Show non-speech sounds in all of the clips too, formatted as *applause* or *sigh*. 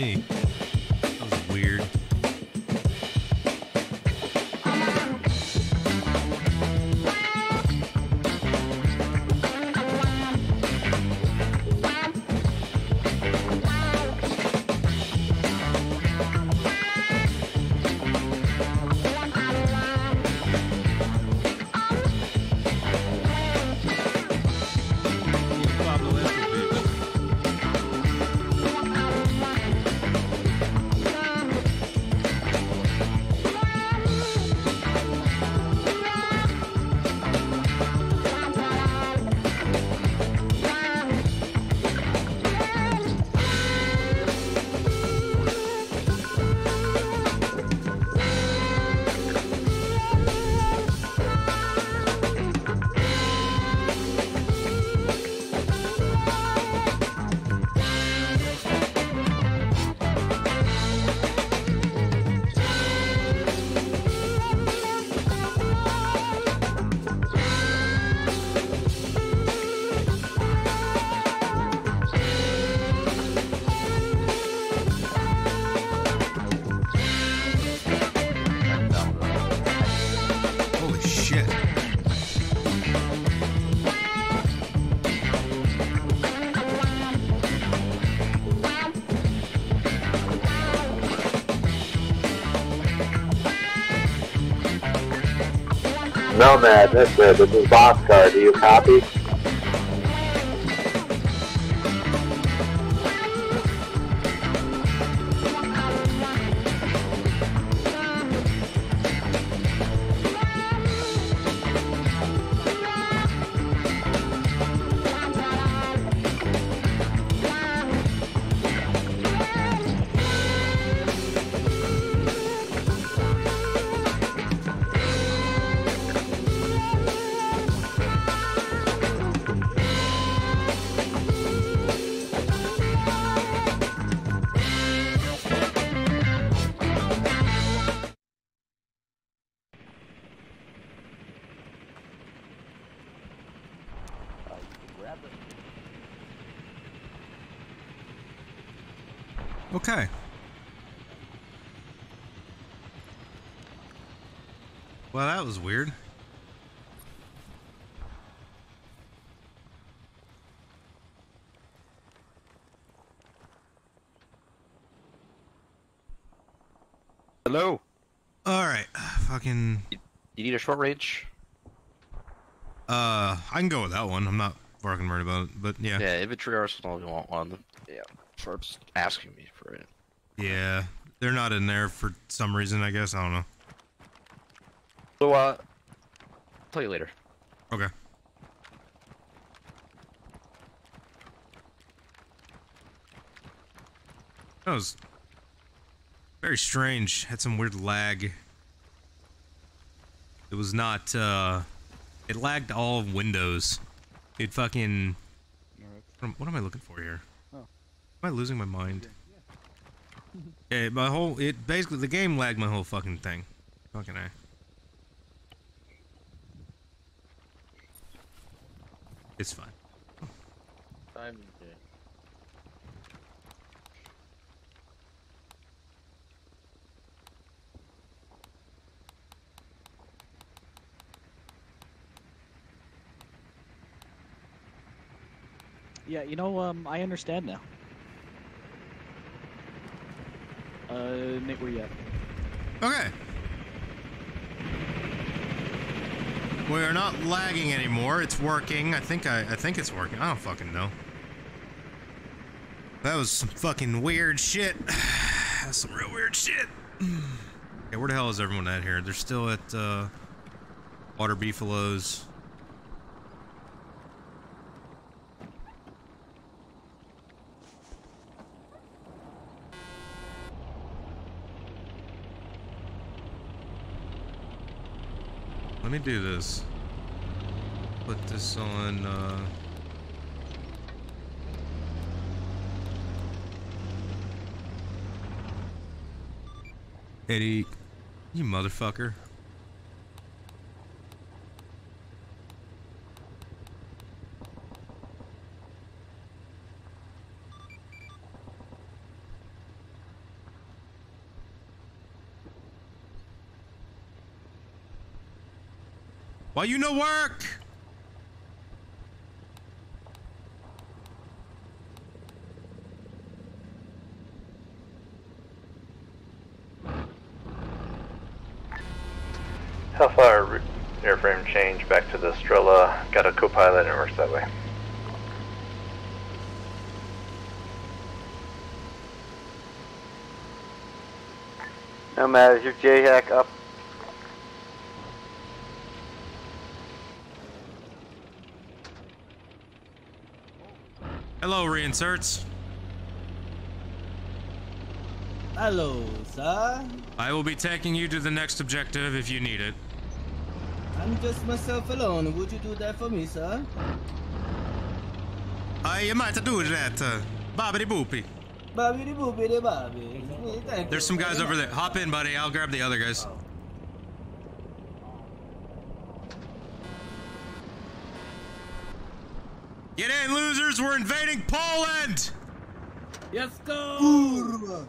me. Nomad, this is, this is Boxcar. Do you copy? Hello. All right. *sighs* Fucking You need a short range? uh I can go with that one. I'm not fucking worried about it, but yeah. Yeah, infantry arsenal. You want one? Yeah. Sharp's asking me for it. Yeah. They're not in there for some reason, I guess. I don't know. So uh, tell you later. Okay. That was very strange. Had some weird lag. It was not, uh, it lagged all of Windows. It fucking, what am, what am I looking for here? Am I losing my mind? *laughs* Yeah, my whole, it basically, the game lagged my whole fucking thing. Fucking A. It's fine. I'm. Yeah, you know, um, I understand now. Uh, Nick, where you at? Okay. We are not lagging anymore. It's working. I think I, I think it's working. I don't fucking know. That was some fucking weird shit. *sighs* That's some real weird shit. *sighs* Okay, where the hell is everyone at here? They're still at uh, Water Beefaloes. Let me do this. Put this on, uh... Eddie, you motherfucker. Why you no work? Hellfire airframe change back to the Strela. Got a co-pilot and works that way. Nomad, is your J-Hack up? Hello, reinserts. Hello, sir. I will be taking you to the next objective if you need it. I'm just myself alone. Would you do that for me, sir? I might do that, uh, bobbity boopy. Babbity boopity babby. Hey, There's some guys over there. Hop in, buddy. I'll grab the other guys. Get losers! We're invading Poland! Let's go! Kurwa.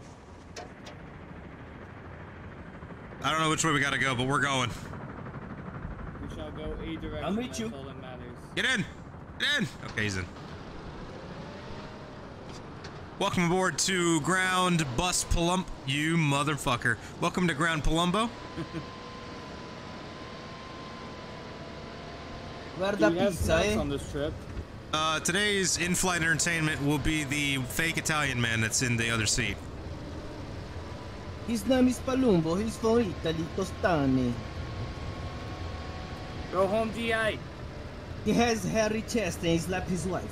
I don't know which way we gotta go, but we're going. We shall go a direction. I'm with that's you. all that matters. Get in! Get in! Okay, he's in. Welcome aboard to Ground Bus Palumbo. You motherfucker. Welcome to Ground Palumbo. *laughs* Where the pizza, eh? on this trip? Uh, today's in-flight entertainment will be the fake Italian man that's in the other seat. His name is Palumbo. He's from Italy, Tostani. Go home, GI. He has hairy chest and he slapped his wife.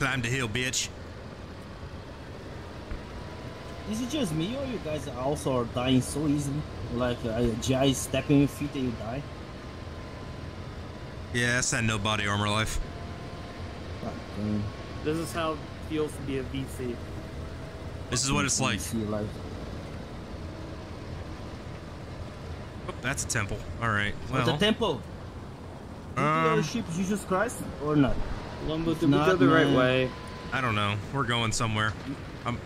Time to heal, bitch. Is it just me or you guys also are dying so easily? Like uh, a GI step in your feet and you die? Yeah, that's that no body armor life. God. This is how it feels to be a VC. This is what it's like. See life. Oh, that's a temple. All right. Well, the Well, temple. Did you um, worship Jesus Christ or not? Lumbo, did we not, go the right way? I don't know. We're going somewhere. I'm,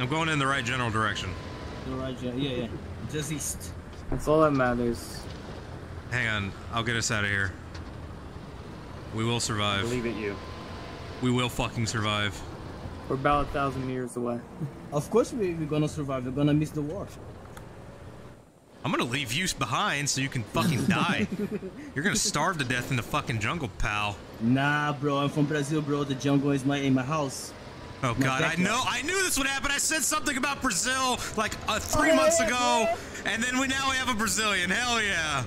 I'm going in the right general direction. You're right, yeah, yeah, yeah. Just east. That's all that matters. Hang on. I'll get us out of here. We will survive. Believe it, you. We will fucking survive. We're about a thousand meters away. *laughs* Of course we, we're gonna survive. We're gonna miss the war. I'm gonna leave you behind so you can fucking die. *laughs* You're gonna starve to death in the fucking jungle, pal. Nah, bro. I'm from Brazil, bro. The jungle is my in my house. Oh god, I know, I knew this would happen. I said something about Brazil like uh, three months ago, and then we now we have a Brazilian. Hell yeah!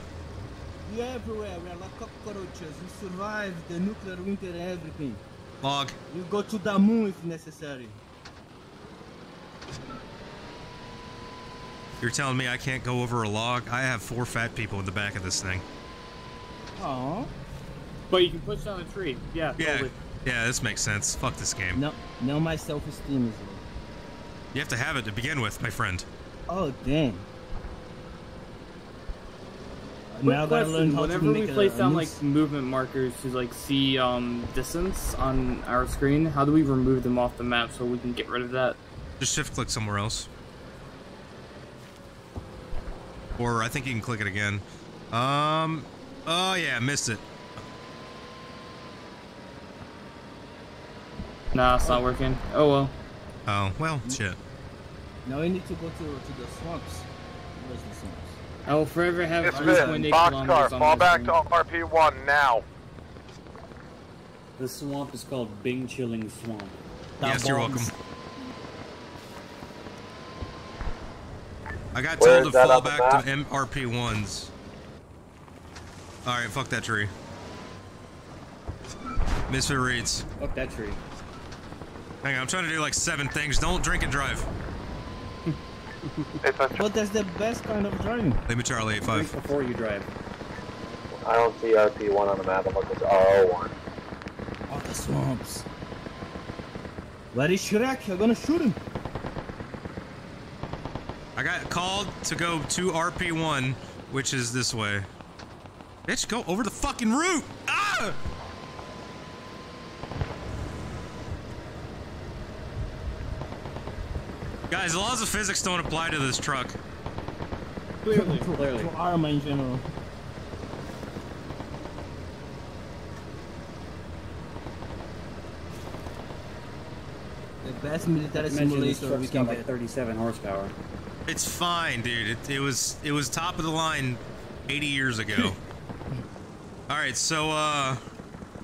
We're everywhere. We're like cockroaches. We survive the nuclear winter and everything. Log. We go to the moon if necessary. You're telling me I can't go over a log? I have four fat people in the back of this thing. Aww. But you can push down a tree. Yeah, Yeah, totally. Yeah, this makes sense. Fuck this game. No, now my self-esteem is low. You have to have it to begin with, my friend. Oh damn. Quick now I gotta question, learn how to Whenever make we a, place down like movement markers to like see um distance on our screen, how do we remove them off the map so we can get rid of that? Just shift click somewhere else. Or I think you can click it again. Um, oh yeah, missed it. Nah, it's not working. Oh well. Oh, well, shit. Now we need to go to to the swamps. Where's the swamps? I will forever have It's 3.8 been kilometers boxcar. on Fall my back to. RP1 now. The swamp is called Bing Chilling Swamp. The yes, you're welcome. I got Where told to fall back to MRP ones. All right, fuck that tree. Misfit Reeds. Fuck that tree. Hang on, I'm trying to do like seven things. Don't drink and drive. It's a But that's the best kind of driving. Leave me Charlie eight Drink five. before you drive. I don't see RP1 on the map. I'm looking for RO1. Oh, the swamps. Where is Shrek? I'm gonna shoot him. I got called to go to RP1, which is this way. Bitch, go over the fucking route! Ah! Guys, the laws of physics don't apply to this truck. Clearly, *laughs* clearly. to armor in general. The best military Mention this simulator we can got like 37 horsepower. It's fine, dude. It, it was it was top of the line 80 years ago. *laughs* All right, so uh,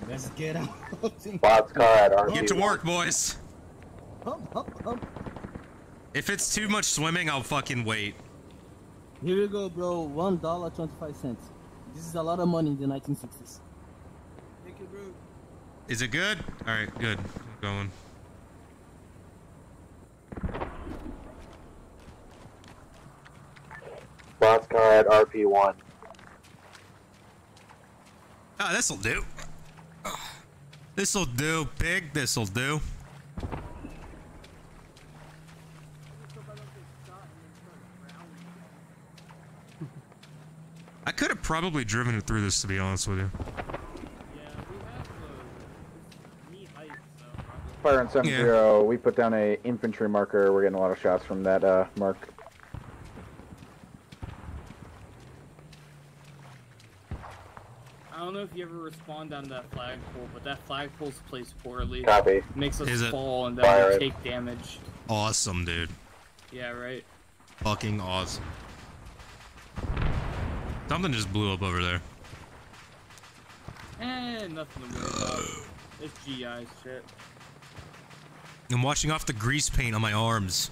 Let's get out. Boxcar at RP1. get to work, boys. Hop, hop, hop. If it's too much swimming, I'll fucking wait. Here you go, bro. One dollar twenty-five cents. This is a lot of money in the 1960s. Thank you, bro. Is it good? All right, good. I'm going. Boxcar at RP1. Ah, this'll do. This'll do, pig. This'll do. I could have probably driven it through this, to be honest with you. Fire on 7 0. We put down a infantry marker. We're getting a lot of shots from that uh, mark. I don't know if you ever respond on that flagpole, but that flagpole's placed poorly. Copy. Makes us Is it? fall and then we take damage. Awesome, dude. Yeah, right. Fucking awesome. Something just blew up over there. Eh, nothing to worry about. It's GI shit. I'm washing off the grease paint on my arms.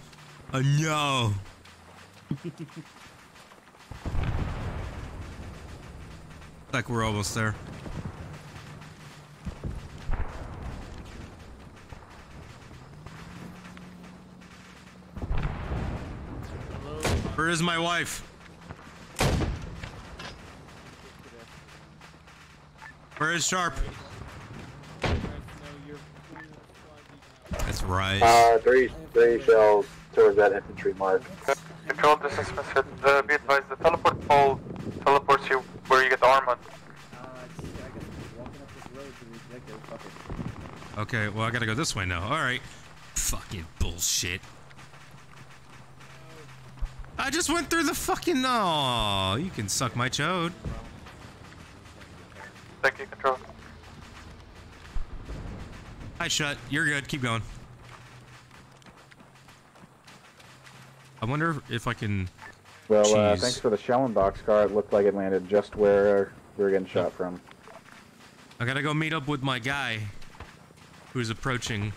Oh no. *laughs* like we're almost there. Where is my wife? Where is Sharp? That's right. Uh, three, three shells towards that infantry mark. Control, this is Misfit. Uh, be advised, the teleport pole teleports you where you get the armor. Okay, well I gotta go this way now. Alright. Fucking bullshit. I just went through the fucking. Oh, you can suck my chode. Thank you, Control. I shut. You're good. Keep going. I wonder if I can. Well, uh, thanks for the shell and boxcar. It looked like it landed just where we were getting shot from. I gotta go meet up with my guy who's approaching.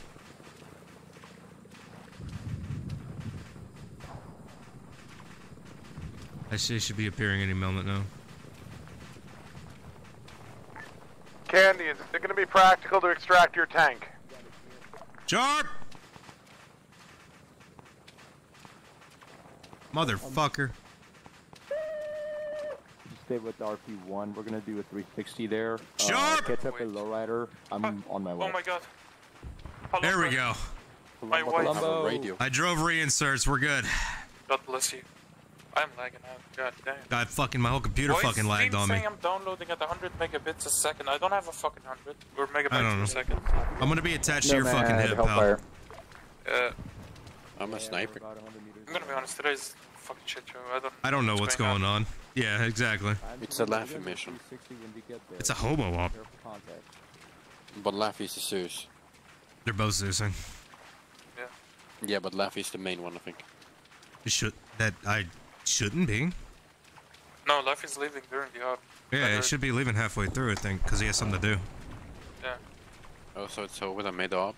I say should be appearing any moment now. Candy, is it going to be practical to extract your tank? Sharp! Motherfucker. Stay with RP1. We're gonna do a 360 there. Sharp! Uh, catch up with lowrider. I'm on my way. Oh my god. There we go. My wife. Columbo. I drove reinserts. We're good. God bless you. I'm lagging out. God damn. God, fucking my whole computer Why fucking lagged on me. saying I'm downloading at 100 megabits a second. I don't have a fucking 100 or megabytes I per second. I'm gonna be attached to your Nomad, fucking hip, pal. Uh, I'm a sniper. I'm gonna be honest. Today's fucking shit show. I don't. I don't know what's going on. Yeah, exactly. It's a Laffy mission. It's a hobo op. But Laffy's the Zeus. They're both Zeusing. Yeah, Yeah, but Laffy's the main one, I think. It should that I shouldn't be. No, life is leaving during the op. Yeah, it should be leaving halfway through, I think, because he has something to do. Yeah. Oh, so it's Hobo that made the op?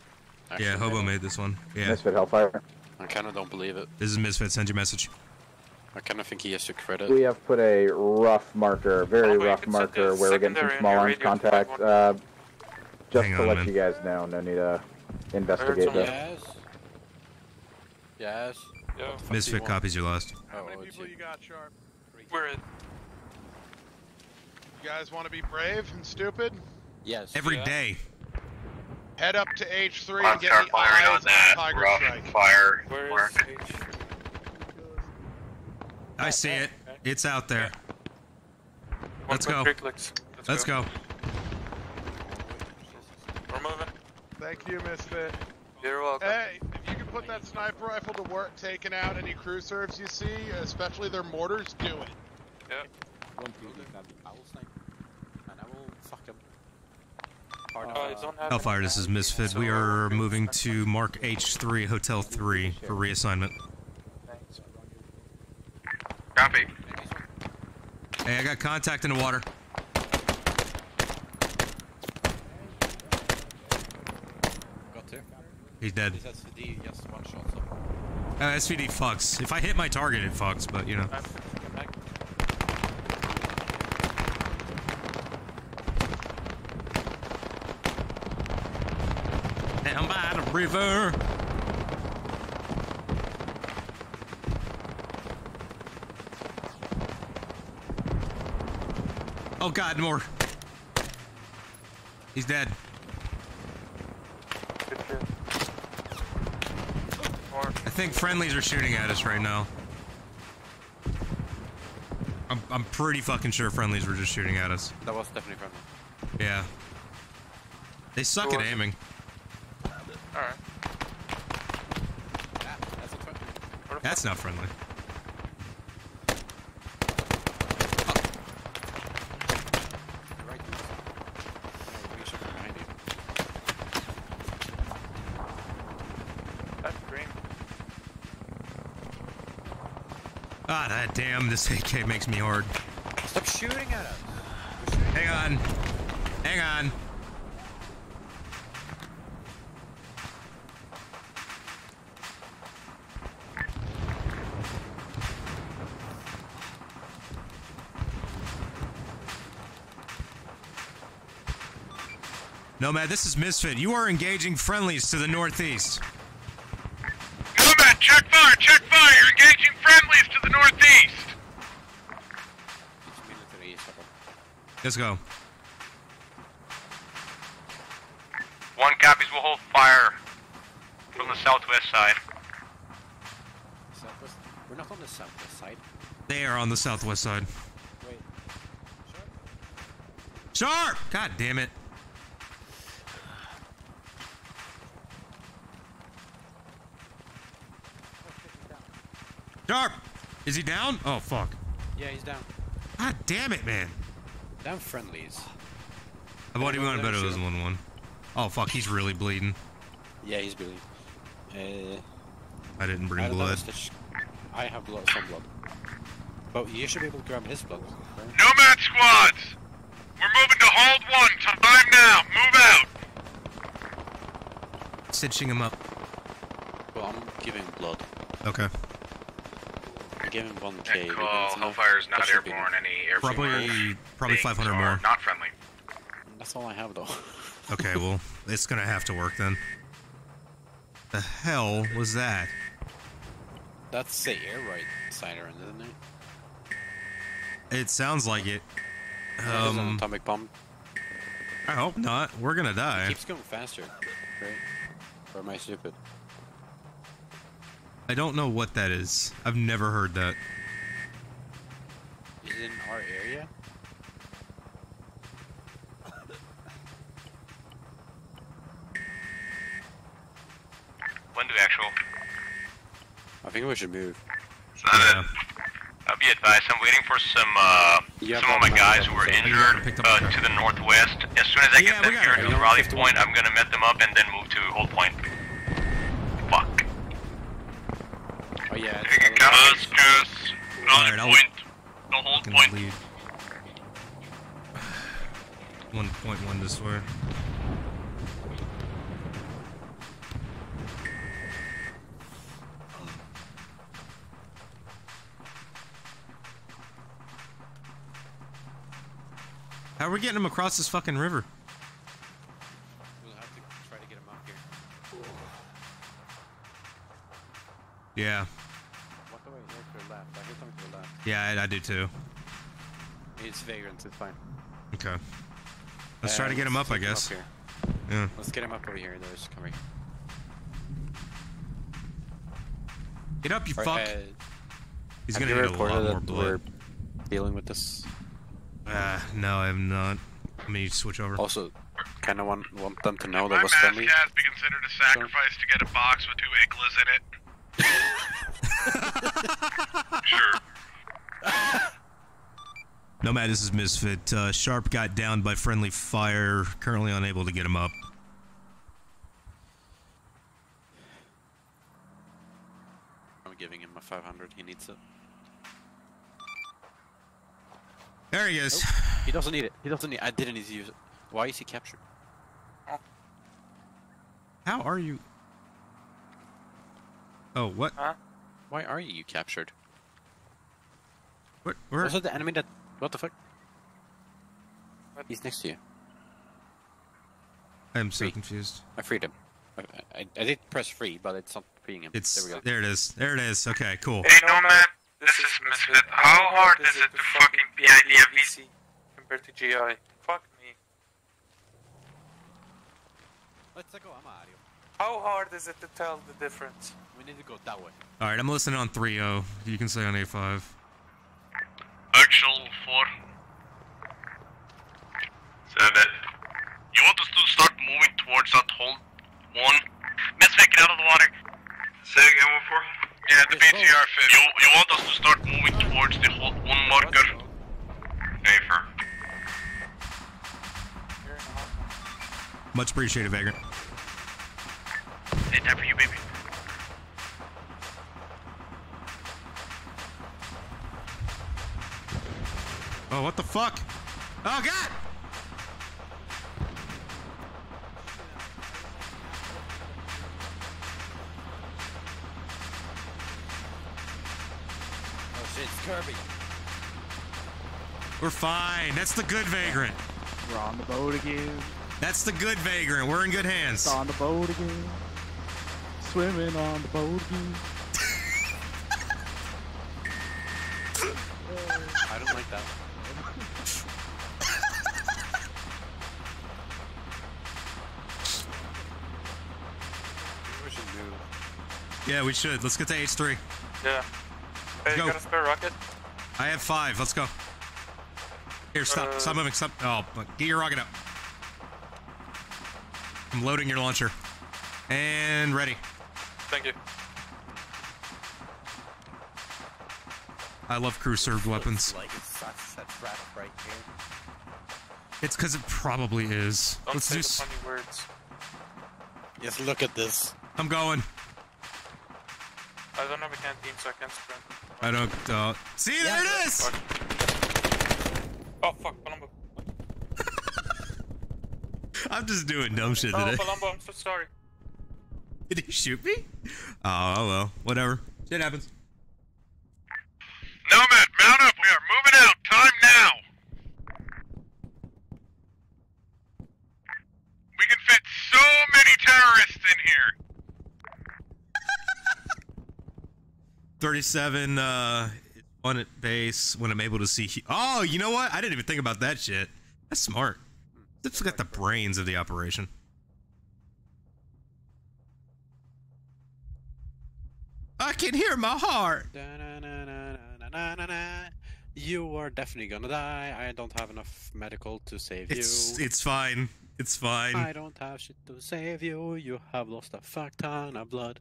yeah, Hobo made this one. Yeah. Misfit Hellfire. I kinda don't believe it. This is Misfit. Send your message. I kinda think he has to credit. We have put a rough marker, very rough marker, where we're getting some small arms contact. Uh, just Hang to on, let man. you guys know, no need to investigate this. Yes. Yes. Yeah. Misfit copies you lost. How oh, many people you got, Sharp? We're at You guys want to be brave and stupid? Yes. Every day. Head up to H3 On and get sharp the firing eyes on that. Tiger Rough Strike. fire. Where is Work. H? I see it. It's out there. Let's go. 1.3 clicks. Let's, Let's go. We're moving. Thank you, Misfit. You're welcome. Hey, if you can put that sniper rifle to work taking out any crew serves you see, especially their mortars, do it. Yep. I will snipe. And I will fuck him. Uh, Hellfire, this is Misfit. We are moving to Mark H3, Hotel 3 for reassignment. Copy. Hey, I got contact in the water. Got two. He's dead. This SVD, just one shot. So. Uh, SVD fucks. If I hit my target, it fucks, but you know. Back. Down by the river. Oh god, more. He's dead. I think friendlies are shooting at us right now. I'm, I'm pretty fucking sure friendlies were just shooting at us. That was definitely friendly. Yeah. They suck at aiming. Alright. That's. That's not friendly. You're right. No, we should be behind you. That's green. Ah, that damn, this *laughs* AK makes me hard. Stop shooting at us. Hang on. Hang on. Nomad, this is Misfit. You are engaging friendlies to the northeast. Combat, check fire, check fire! You're engaging friendlies to the northeast! It's military, so Let's go. One copies will hold fire from the southwest side. Southwest. We're not on the southwest side. They are on the southwest side. Wait. Sharp! God damn it. Sharp! Is he down? Oh, fuck. Yeah, he's down. God damn it, man. Down friendlies. I thought he Anyone went better shoot than 1 1. Oh, fuck, he's really bleeding. Yeah, he's bleeding. Uh, I didn't bring I don't blood. I have blood, some blood. But you should be able to grab his blood. right? Nomad squads! We're moving to hold one. Time now. Move out. Stitching him up. Well, I'm giving blood. Okay. I'm giving 1k. Good call. Hellfire's not That should be airborne. Any airborne Probably, probably 500 more. Not friendly. That's all I have, though. *laughs* Okay, well, it's gonna have to work then. The hell was that? That's the air right siren, isn't it? It sounds like it. That is an Um, atomic bomb. I hope not. We're gonna It die. keeps going faster, right? Or am I stupid? I don't know what that is. I've never heard that. Is it in our area? When do actual? I think we should move. It's not it. I'll be advised. I'm waiting for some uh, Yeah, some of my my- guys who are Yeah, injured uh, to the northwest. As soon as I Yeah, get we them here to Yeah, Rally Point, I'm gonna met them up and then move to Hold Point. Fuck. Oh yeah, it's Taking another- Gus, Gus. Alright, I'll- Point. The Hold Fucking Point. lead. 1.1 this way. How are we getting him across this fucking river? We'll have to try to get him up here. Yeah, What the way? Here to the left. I hit him to the left. Yeah, I, I do too. It's vagrant, it's fine. Okay. Let's Uh, try to get him up, I take guess. here. Yeah. Let's get him up over here. There's come here. Get up, you fuck. Uh, He's gonna get a lot more that blood. We're dealing with this. Ah, no, I have not. Let me switch over. Also, kind of want want them to know My that was mask friendly. has be considered a sacrifice to get a box with two iglas in it. *laughs* sure. Nomad, this is Misfit. Uh, Sharp got downed by friendly fire. Currently unable to get him up. I'm giving him a 500. He needs it. There he is. Nope, he doesn't need it. He doesn't need. I didn't need to use it. Why is he captured? How are you? Oh, what? Huh? Why are you captured? What? Where? Was it the enemy that? What the fuck? He's next to you. I am so confused. I freed him. I, I, I did press free, but it's not freeing him. It's there we go. there it is. There it is. Okay, cool. Hey, Nomad, this is Misfit. How hard is it to fucking PID a VC compared to GI? Fuck me. Let's go. I'm out. How hard is it to tell the difference? We need to go that way. All right, I'm listening on 3-0. You can say on A5. Actual 4. Seven. You want us to start moving towards that hold 1? Misfit, get out of the water. Say again, what for? Yeah, the BTR fit. You, you want us to start moving towards the hold 1 marker? Safer. Much appreciated, Vagrant. Hey, time for you, baby. Oh, what the fuck? Oh, God! Oh shit, it's Kirby. We're fine. That's the good Vagrant. We're on the boat again. That's the good Vagrant. We're in good hands. It's on the boat again. Swimming on the boat again. *laughs* I don't like that. We should move. Yeah, we should. Let's get to H3. Yeah. Hey, Go. you got a spare rocket? I have five. Let's go. Here, stop. Uh, stop moving. Stop. Oh, get your rocket up. I'm loading your launcher. And ready. Thank you. I love crew served weapons. Like it's such a right here. It's because it probably is. Don't Let's say do. the funny words. Yes, look at this. I'm going. I don't have a canteen, so I can't sprint. I don't. Uh, see, there it is. Oh fuck, Palumbo. *laughs* I'm just doing dumb shit Oh, today. Palumbo, I'm so sorry. *laughs* Did he shoot me? Oh well, whatever. Shit happens. Nomad, mount up. We are moving out. Time now. We can fit so many terrorists in here. 37 uh on at base when I'm able to see. Oh, you know what? I didn't even think about that shit. That's smart. Zips got the brains of the operation. I can hear my heart. You are definitely gonna die. I don't have enough medical to save It's you. it's fine. It's fine. I don't have shit to save you. You have lost a fuck ton of blood.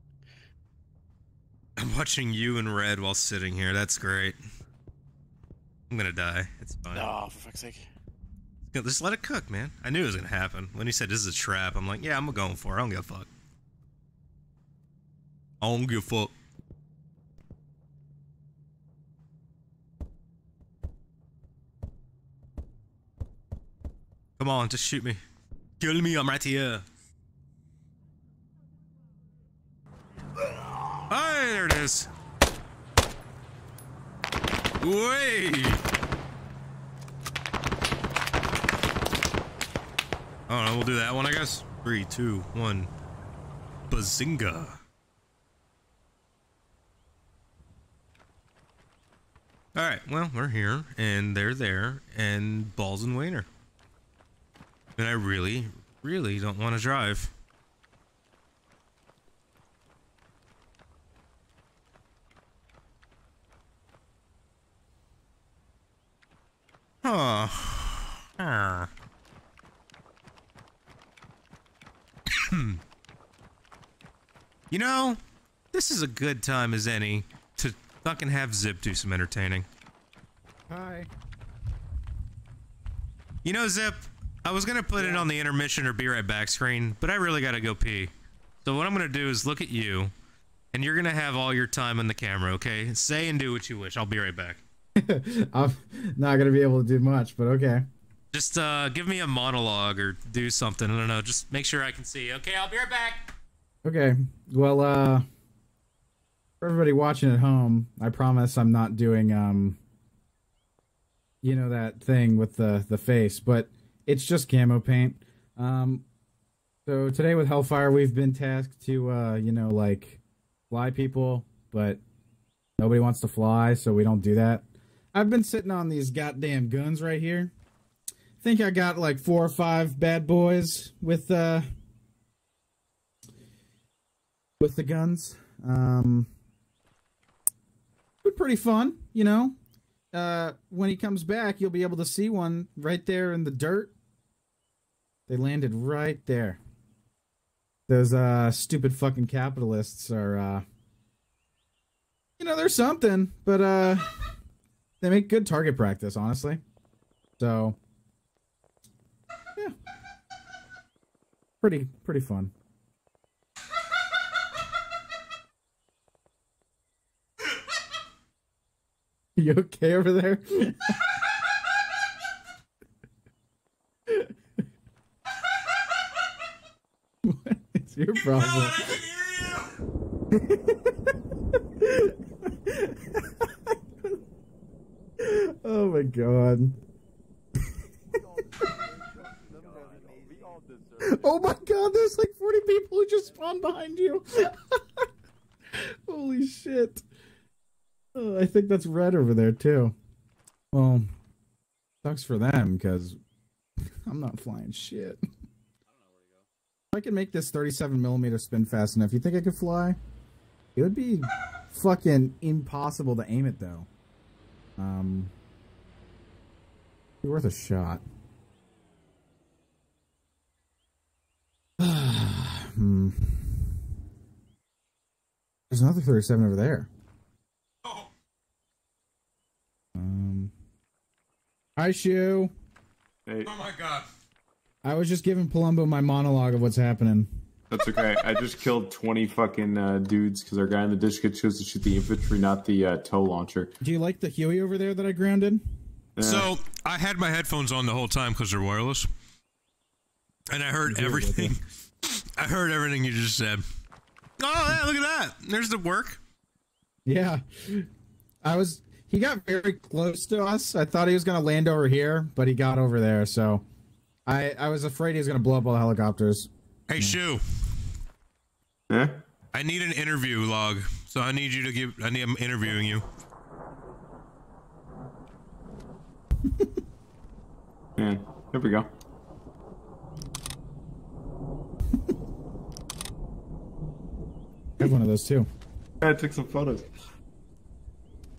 I'm watching you in red while sitting here. That's great. I'm gonna die. It's fine. No, for fuck's sake. Just let it cook, man. I knew it was gonna happen. When he said this is a trap, I'm like, yeah, I'm going for it. I don't give a fuck. I don't give a fuck. Come on, just shoot me. Kill me, I'm right here. Hey, there it is. Wait. I don't know, we'll do that one, I guess. Three, two, one. Bazinga. Alright, well, we're here, and they're there, and Balls and Wayner. And I really, really don't want to drive. Huh. You know, this is a good time as any to fucking have Zip do some entertaining. Hi. You know, Zip, I was gonna put it on the intermission or be right back screen, but I really gotta go pee. So what I'm gonna do is look at you, and you're gonna have all your time on the camera, okay? Say and do what you wish. I'll be right back. *laughs* I'm not gonna be able to do much, but okay. Just uh, give me a monologue or do something. I don't know. Just make sure I can see. Okay, I'll be right back. Okay. Well, uh, for everybody watching at home, I promise I'm not doing um, you know that thing with the the face, but it's just camo paint. Um, so today with Hellfire, we've been tasked to uh, you know, like fly people, but nobody wants to fly, so we don't do that. I've been sitting on these goddamn guns right here. Think I got like four or five bad boys with uh with the guns. Um pretty fun, you know. Uh when he comes back, you'll be able to see one right there in the dirt. They landed right there. Those uh stupid fucking capitalists are uh you know, they're something, but uh they make good target practice, honestly. So yeah. Pretty pretty fun. *laughs* You okay over there? *laughs* what is your problem? *laughs* oh my god. oh my god, there's like 40 people who just spawned behind you. *laughs* Holy shit. Oh, I think that's red over there too. Well, sucks for them because *laughs* I'm not flying shit. I can make this 37 millimeter spin fast enough, you think I could fly? It would be fucking impossible to aim it though. Um, be worth a shot. *sighs* hmm. There's another 37 over there. Um. Hi, Shu. Hey, Oh my god. I was just giving Palumbo my monologue of what's happening. That's okay. I just killed 20 fucking uh, dudes because our guy in the district chose to shoot the infantry, not the uh, tow launcher. Do you like the Huey over there that I grounded? So I had my headphones on the whole time because they're wireless, and I heard everything. *laughs* I heard everything you just said. Oh, yeah, look at that! There's the work. Yeah. I was. He got very close to us. I thought he was going to land over here, but he got over there, so. I, I was afraid he was going to blow up all the helicopters. Hey, hmm. Shu. Yeah. I need an interview log, so I need you to give. I need. I'm interviewing you. *laughs* Yeah, there we go. I have one of those too. I took some photos.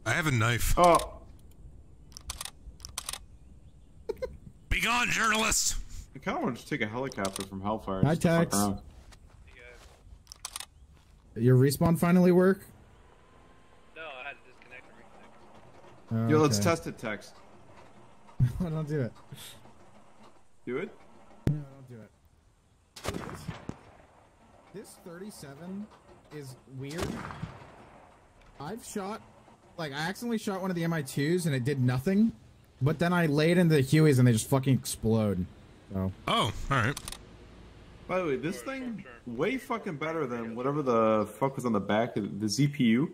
I have a knife. Oh, Be gone, journalist. I kind of want to just take a helicopter from Hellfire. Hi, just to fuck Tex. around. Your respawn finally work? No, I had to disconnect and reconnect. Oh, Yo, let's test it, Tex. *laughs* Why don't do it? Do it. No, don't do it. This 37 is weird. I've shot, like, I accidentally shot one of the MI2s and it did nothing, but then I laid into the Hueys and they just fucking explode. So. Oh, all right. By the way, this thing way fucking better than whatever the fuck was on the back of the ZPU.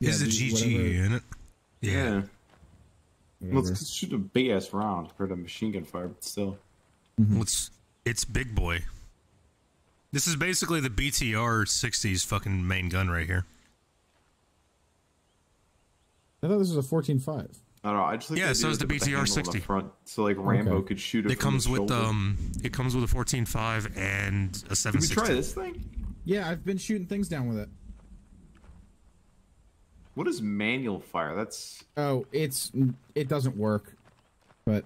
Is the GG in it? Yeah. Well, it's shoot a big ass round compared to machine gun fire, but still. Mm-hmm. Well, it's it's big boy. This is basically the BTR 60s fucking main gun right here. I thought this was a 14.5. I don't know. I just like Yeah, so idea is the BTR sixty the front, so like Rambo Okay. could shoot it. It from comes the with shoulder. um, it comes with a 14.5 and a Did we 760. try this thing? Yeah, I've been shooting things down with it. What is manual fire? That's Oh, it's it doesn't work, but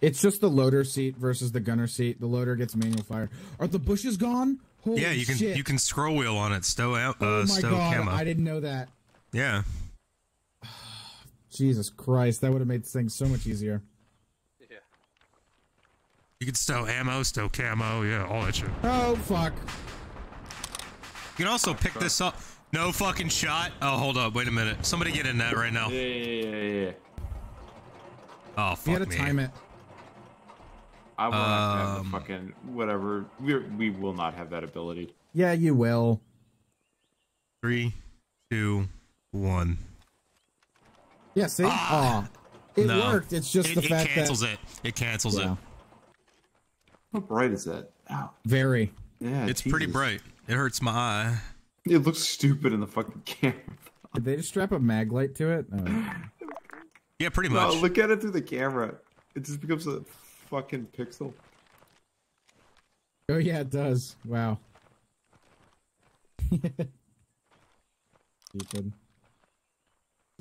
It's just the loader seat versus the gunner seat. The loader gets manual fire. Are the bushes gone? Holy yeah, you can shit. you can scroll wheel on it. Stow out. Uh, oh my stow god, camo. I didn't know that. Yeah. Jesus Christ, that would have made things so much easier. Yeah. You can stow ammo, stow camo, yeah, all that shit. Oh fuck. You can also pick this up. No fucking shot. Oh, hold up. Wait a minute. Somebody get in that right now. Yeah, yeah, yeah, yeah. Oh, You fuck gotta me. time it. I will not have Um, the fucking whatever. We we will not have that ability. Yeah, you will. Three, two, one. Yeah, see? Ah, Aw. It no. worked. It's just It- the it fact cancels that it. It cancels Yeah. it. How bright is that? Ow. very. Yeah, It's pretty bright. It hurts my eye. It looks stupid in the fucking camera. Did they just strap a mag light to it? Oh. Yeah, pretty much. No, much. look at it through the camera. It just becomes a fucking pixel. Oh yeah, it does. Wow. *laughs* Stupid.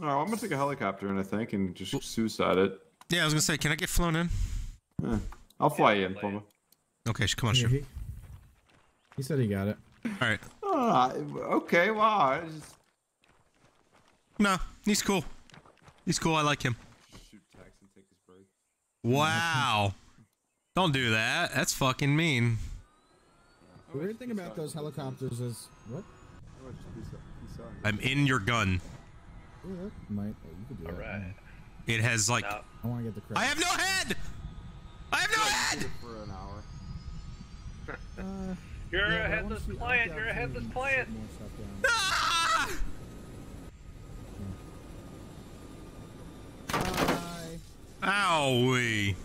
Oh, I'm gonna take a helicopter and I think and just suicide it. Yeah, I was gonna say, can I get flown in? Eh, I'll fly you in, Puma. Okay, come on, Yeah, sure. he, he said he got it. All right. Ah, okay, wow. Just No, he's cool. He's cool. I like him. shoot Tex and take his break. Wow. *laughs* Don't do that. That's fucking mean. The weird thing about those helicopters is what? I'm in your gun. You could do that. Alright. It has like. I want to get the credit. I have no head. I have no head. For an hour. *laughs* Uh, You're yeah, a but I wanna headless see- I client. You're a headless shit client. more stuff down. Ah! *laughs* Owie.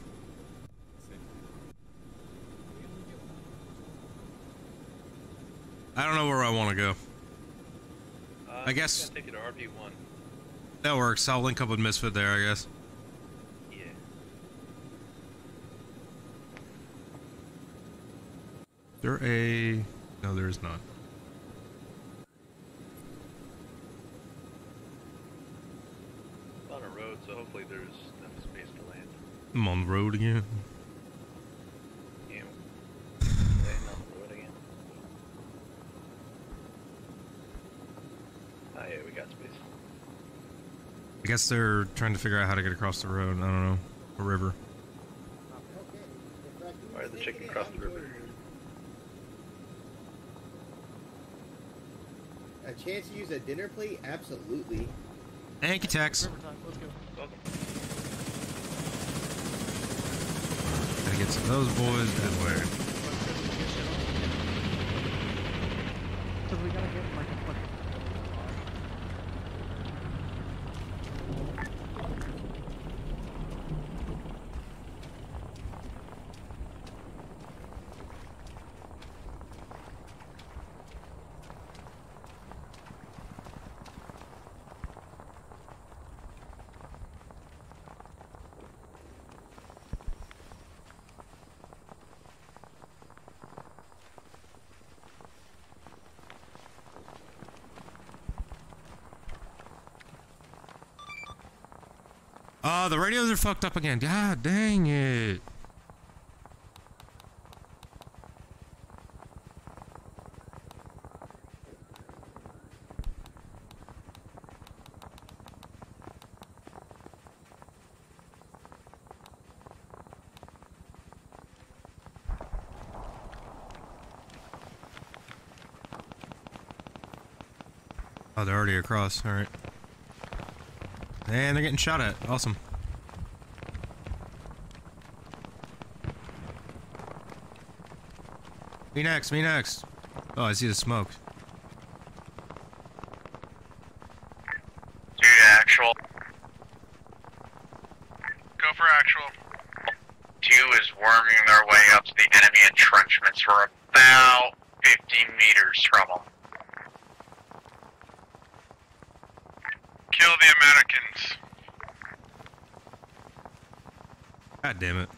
I don't know where I want to go. Uh, I guess- take you to RP1. That works. I'll link up with Misfit there, I guess. Yeah. There a no, there is not. It's on a road, so hopefully there's enough space to land. I'm on the road again. Yeah. Staying on the road again. Oh yeah, we got space. I guess they're trying to figure out how to get across the road. I don't know, a river. Why Alright, the chicken crossed the river. A chance to use a dinner plate? Absolutely. Thank you, Tex. Welcome. Gotta get some of those boys good way. Oh, the radios are fucked up again. God dang it. Oh, they're already across. All right. And they're getting shot at. Awesome. Me next, me next. Oh, I see the smoke. Dude, actual. Go for actual. Two is worming their way up to the enemy entrenchments. We're about 50 meters from them. Kill the Americans. God damn it.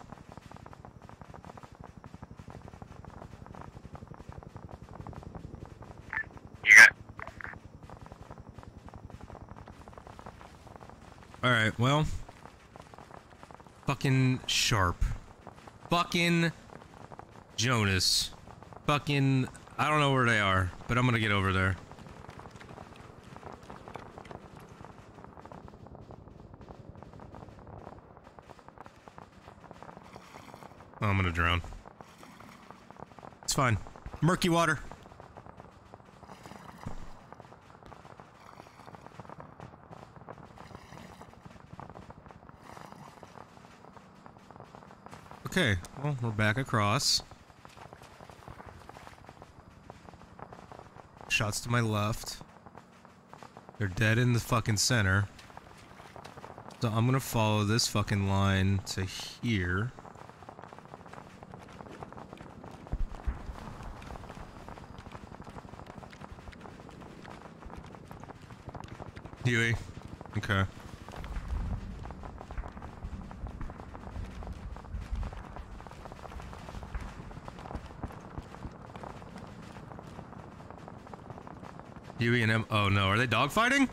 You got Alright, well. fucking sharp. Fucking Jonas. Fucking I don't know where they are, but I'm gonna get over there. Oh, I'm gonna drown. It's fine. Murky water. Okay, well, we're back across. Shots to my left. They're dead in the fucking center. So I'm gonna follow this fucking line to here. Huey. Okay. Oh no, are they dogfighting?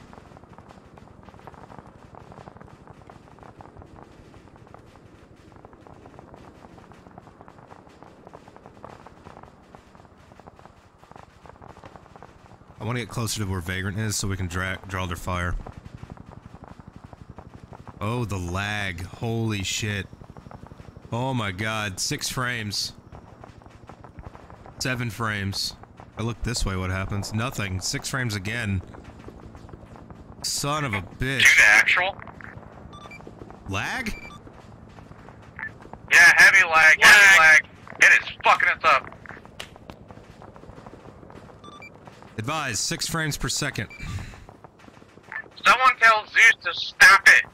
I want to get closer to where Vagrant is so we can dra draw their fire. Oh, the lag. Holy shit. Oh my god. Six frames. Seven frames. I look this way, what happens? Nothing. Six frames again. Son of a bitch. Due to actual? Lag? Yeah, heavy lag, heavy lag. It is fucking us up. Advise, six frames per second. Someone tell Zeus to stop it.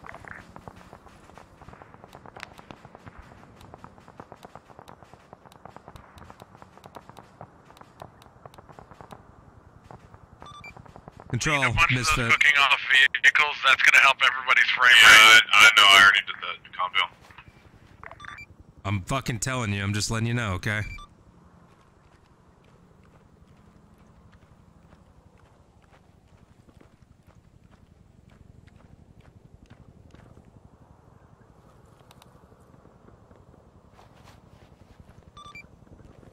Control, a bunch of those cooking off vehicles. That's gonna help everybody's frame rate. I, I know. I already did that. Calm down. I'm fucking telling you, I'm just letting you know, okay?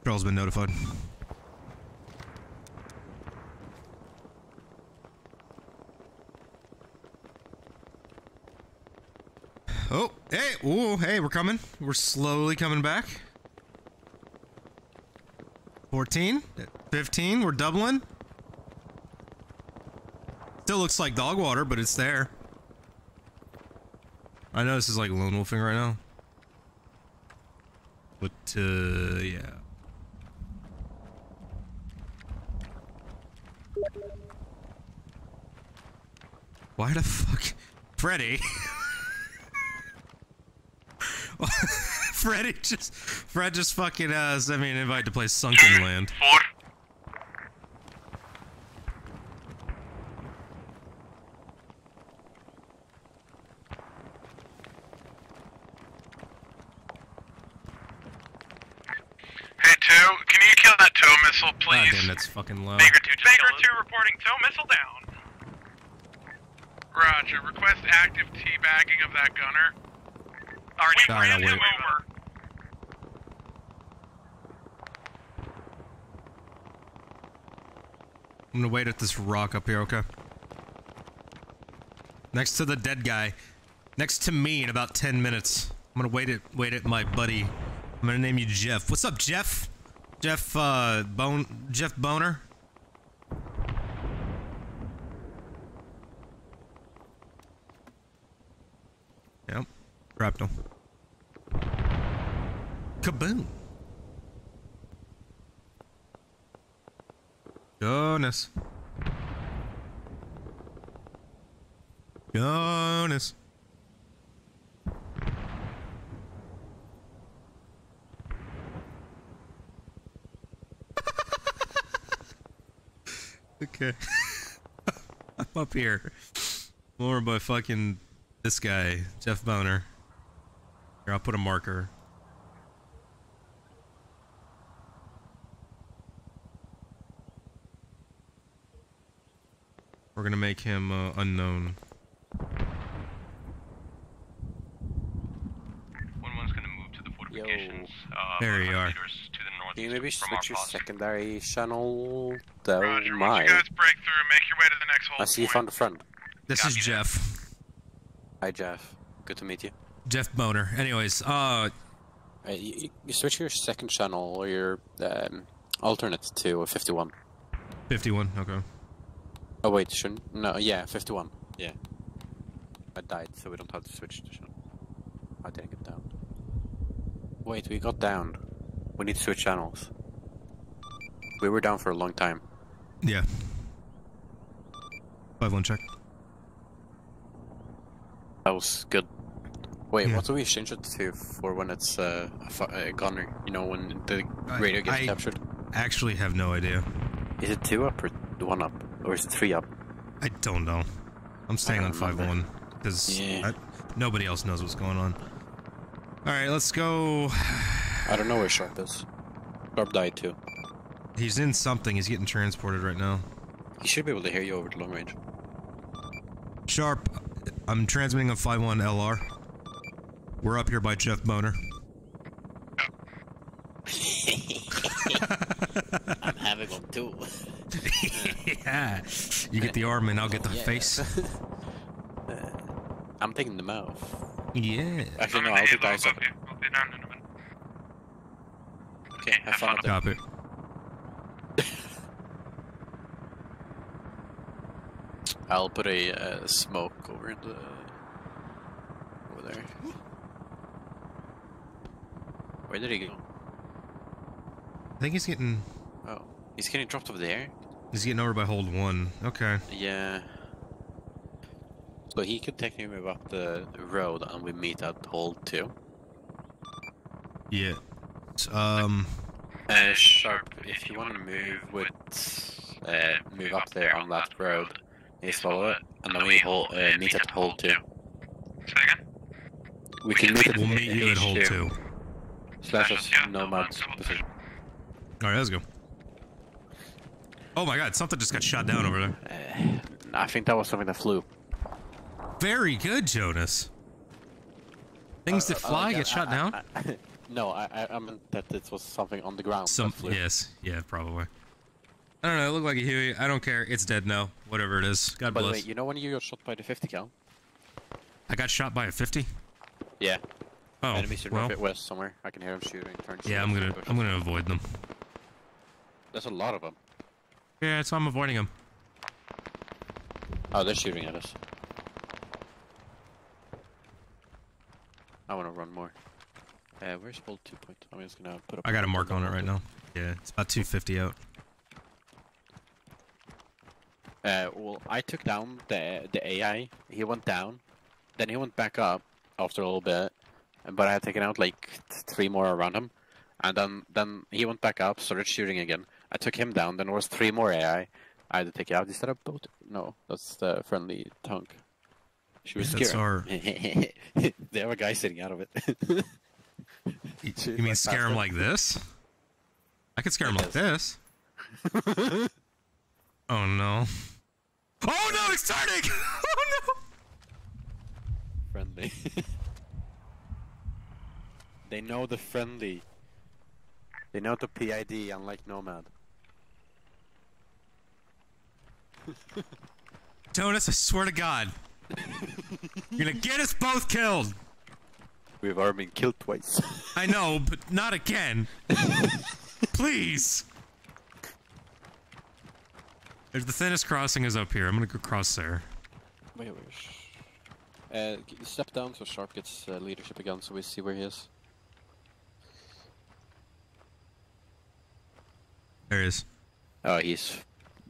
Control's been notified. Oh, hey, hey, we're coming. We're slowly coming back. 14, 15, we're doubling. Still looks like dog water, but it's there. I know this is like lone wolfing right now. But, uh, yeah. Why the fuck? *laughs* Freddy? *laughs* Freddy just Fred just fucking uh sent me an invite to play Sunken Land. Four. Hey, two, can you kill that tow missile, God please? damn, that's fucking low. Baker 2, Baker 2 reporting tow missile down. Roger, request active teabagging of that gunner. Already Sorry, ran him over. I'm gonna wait at this rock up here, okay? Next to the dead guy. Next to me in about 10 minutes. I'm gonna wait at wait at my buddy. I'm gonna name you Jeff. What's up, Jeff? Jeff uh Bone Jeff Boner? Yep. Raptor. Kaboom. Jonas. *laughs* Okay. *laughs* I'm up here. More by fucking this guy, Jeff Boner. Here, I'll put a marker. We're gonna make him uh, unknown. Maybe from our switch your secondary channel? That Roger, once you guys break through, make your way to the next hole. I hold see you found a friend. This is Jeff. Hi, Jeff. Good to meet you. Jeff Boner. Anyways, uh, Uh, you, you switch your second channel or your um, alternate to a 51. 51. Okay. Oh wait, shouldn't? No, yeah, 51. Yeah. I died, so we don't have to switch the channel. I didn't get down. Wait, we got down. We need to switch channels. We were down for a long time. Yeah. Five one check. That was good. Wait, Yeah. what do we change it to for when it's uh, a, a gunner? You know, when the I- radio gets I captured? Actually, have no idea. Is it two up or one up? Or is it three up? I don't know. I'm staying on don't five remember. one because Yeah. nobody else knows what's going on. All right, let's go. I don't know where Sharp is. Sharp died too. He's in something. He's getting transported right now. He should be able to hear you over the long range. Sharp, I'm transmitting on five one LR. We're up here by Jeff Boner. *laughs* I'm having one too. *laughs* yeah. You get the arm and I'll get the Yeah. face. *laughs* I'm taking the mouth. Yeah. Actually, no, I'll do dice up. Okay, have fun. Stop it. I'll put a uh, smoke over the over there. Where did he go? I think he's getting Oh, he's getting dropped over there. he's getting over by hold one. Okay. Yeah. So he could technically move up the road and we meet at hold two. Yeah. Um. Uh, sharp. If you want to move with, uh, move up there on that road, you follow it, and then we hold, uh, meet at hold two. We can meet at We'll meet you at hold two. Slash us nomads position. All right, let's go. Oh my God! Something just got shot down over there. I think that was something that flew. Very good, Jonas. Things that Uh, fly like, get I- shot I- down. I- *laughs* no, I, I, I meant that it was something on the ground. Some that flew. yes, yeah, probably. I don't know. It looked like a Huey. I don't care. It's dead now. Whatever it is. God By the bless. way, you know when you got shot by the 50 cal? I got shot by a 50. Yeah. Oh, Enemies to well. west somewhere. I can hear them shooting. Turn Yeah, I'm gonna I'm gonna avoid them. There's a lot of them. Yeah, so I'm avoiding them. Oh, they're shooting at us. I want to run more. Uh, where's bolt two point? I'm just gonna put up. I got a mark on it right now. Yeah, it's about 250 out. Uh, well, I took down the the AI. He went down, then he went back up after a little bit, but I had taken out like three more around him, and then then he went back up, started shooting again. I took him down. Then there was three more AI. I had to take out. Is that a boat? No, that's the friendly tank. She was scared. *laughs* they have a guy sitting out of it. *laughs* You mean scare him like this? I could scare him like this. *laughs* oh no. Oh no, it's turning! *laughs* oh no! friendly. *laughs* they know the friendly. They know the PID, unlike Nomad. *laughs* Jonas, I swear to God. You're gonna get us both killed! We've already been killed twice. I know, but not again. Please. There's the thinnest crossing is up here. I'm gonna go cross there. Wait, wait. sh- Uh, step down so Sharp gets uh, leadership again, so we see where he is. There he is. Oh, he's.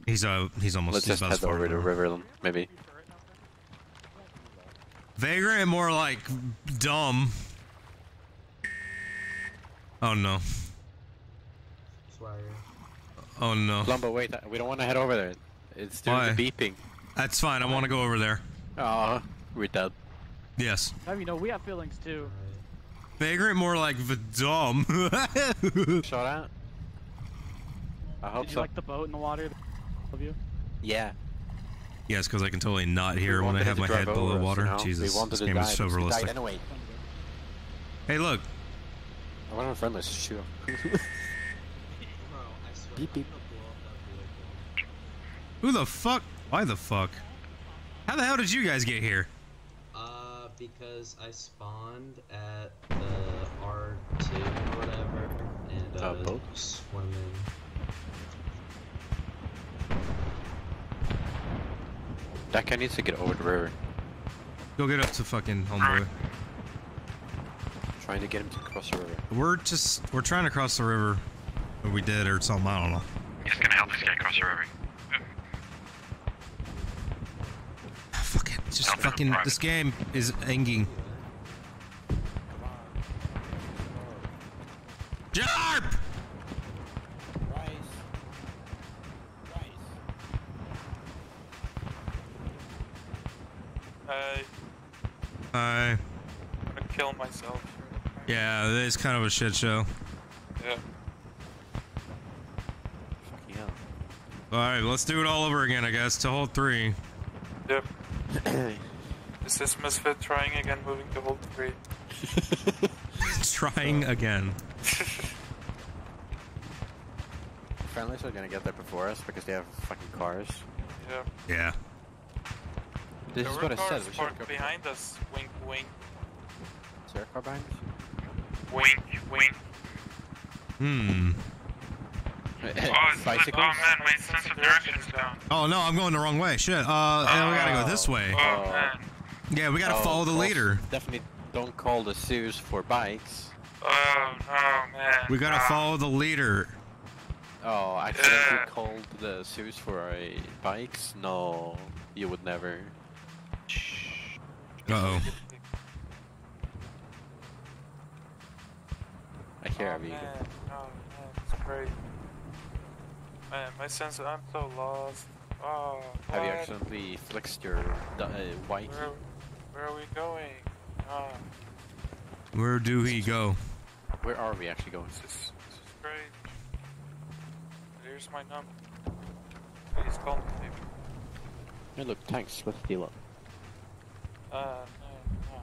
He's uh he's almost Let's he's just about head over to over. Riverland, maybe. Vagrant more like dumb. Oh no. Oh no. Lumbo, wait, uh, we don't want to head over there. It's doing Why? the beeping. That's fine. I want to go over there. Oh, we're dead. Yes. Have you know we have feelings too. Vagrant more like the dumb. *laughs* Shot out. I hope Did you so. like the boat in the water? Of you? Yeah. yes, because I can totally not hear when I have my head below over us, water. you know? Jesus, this game die, is so realistic. anyway. Hey, look. I want a friend, let's shoot him. *laughs* Beep beep. Who the fuck? Why the fuck? How the hell did you guys get here? Uh, because I spawned at the R2 or whatever, and Uh, I was boat? swimming. That guy needs to get over the river. Go get up to fucking homeboy. Trying to get him to cross the river. We're just we're trying to cross the river. Or we did or something, I don't know. He's gonna help us get across the river. Ah, fuck it. It's just fucking this game is enging. Jarp! I Hi. I kill myself. Yeah, it's kind of a shit show. Yeah. Alright, let's do it all over again, I guess, to hold three. Yep. *clears throat* Is this is Misfit trying again, moving to hold three. *laughs* Trying again. *laughs* Friendlies are gonna get there before us because they have fucking cars. Yeah. Yeah. This there is what I said. cars We should parked go behind us. Wink, wink, Is there a car behind wink, wink. Hmm. Us? *laughs* Oh, Bicycles? oh man, my sense of direction is down. Oh no, I'm going the wrong way. Shit. Uh, and we gotta go this way. Oh man. Yeah, we gotta Oh, follow the leader. Definitely don't call the Zeus for bikes. Oh no, man. We gotta Ah. follow the leader. Oh, I accidentally called the Zeus for a bikes? No, you would never. Uh oh. *laughs* I hear oh, a vegan. man. Oh man, it's great. Man, my sense. I'm so lost. Oh. Have you accidentally flexed your uh, bike? Where, where are we going? Oh, Where do he go? Where are we actually going? this is, this is great. Here's my number. Please call me. baby. Hey, look, tanks. Let's deal up. Uh, no, no.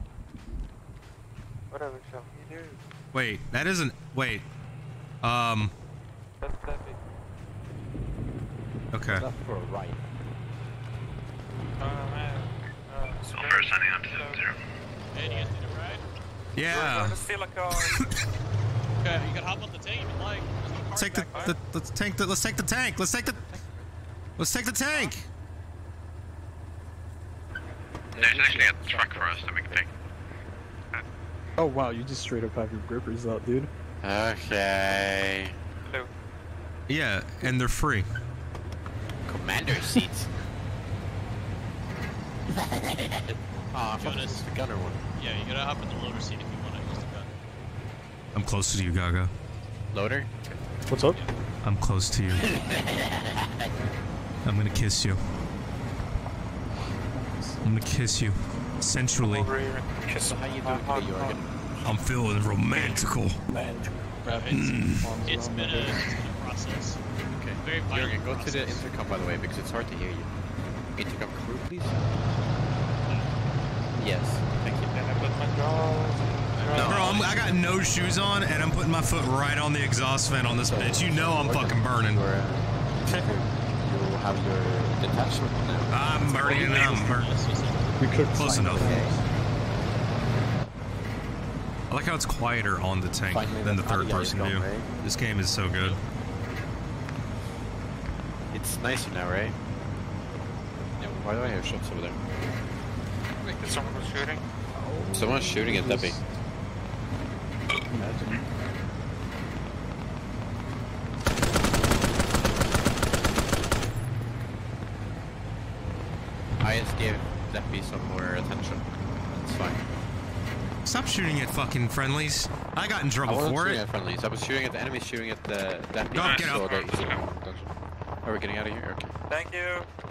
Whatever shall we do? Wait, that isn't. Wait. Um. That's that big. Okay. Left for a right. Oh man. Uh, Silver sending on to seven zero. Hey, do you guys need a ride? We're Yeah. going to steal a car. *laughs* Okay, you can hop on the tank if you like. There's no Take the, back the there. let's take the let's take the tank. Let's take the let's take the tank. There's actually a truck for us that we can take. Oh wow, you just straight up have your grippers out, dude. Okay. Hello. Yeah, and they're free. Commander seats. *laughs* oh, I thought this was the gunner one. Yeah, you gotta hop in the loader seat if you want to use the gun. I'm close to you, Gaga. Loader? What's up? I'm close to you. *laughs* I'm gonna kiss you. I'm gonna kiss you. Sensually. Kiss So how you doing today, Jorgen? I'm feeling romantical. Right. Mm. It's been a, it's been a process. Okay. Very violent Jorgen, go to the intercom by the way because it's hard to hear you. Intercom crew, please. Yes, thank you. Then I put my jaws. No, bro, I'm, I got no shoes on, and I'm putting my foot right on the exhaust vent on this bitch. You know I'm fucking burning. You're, uh, you have your detachment now. I'm burning. I'm burning. We cooked Close fine. enough. I like how it's quieter on the tank Finally, than the the third person view. right? This game is so good. It's nicer now, right? Yeah, why do I hear shots over there? Wait, did someone was shooting? Someone's shooting at Debbie. Imagine. I just gave Debbie some more attention. It's fine. Stop shooting at fucking friendlies. I got in I trouble wasn't for shooting it. at friendlies. I was shooting at the enemy shooting at the Debbie. Don't get so out. that he's in dungeon. Are we getting out of here? Okay. Thank you.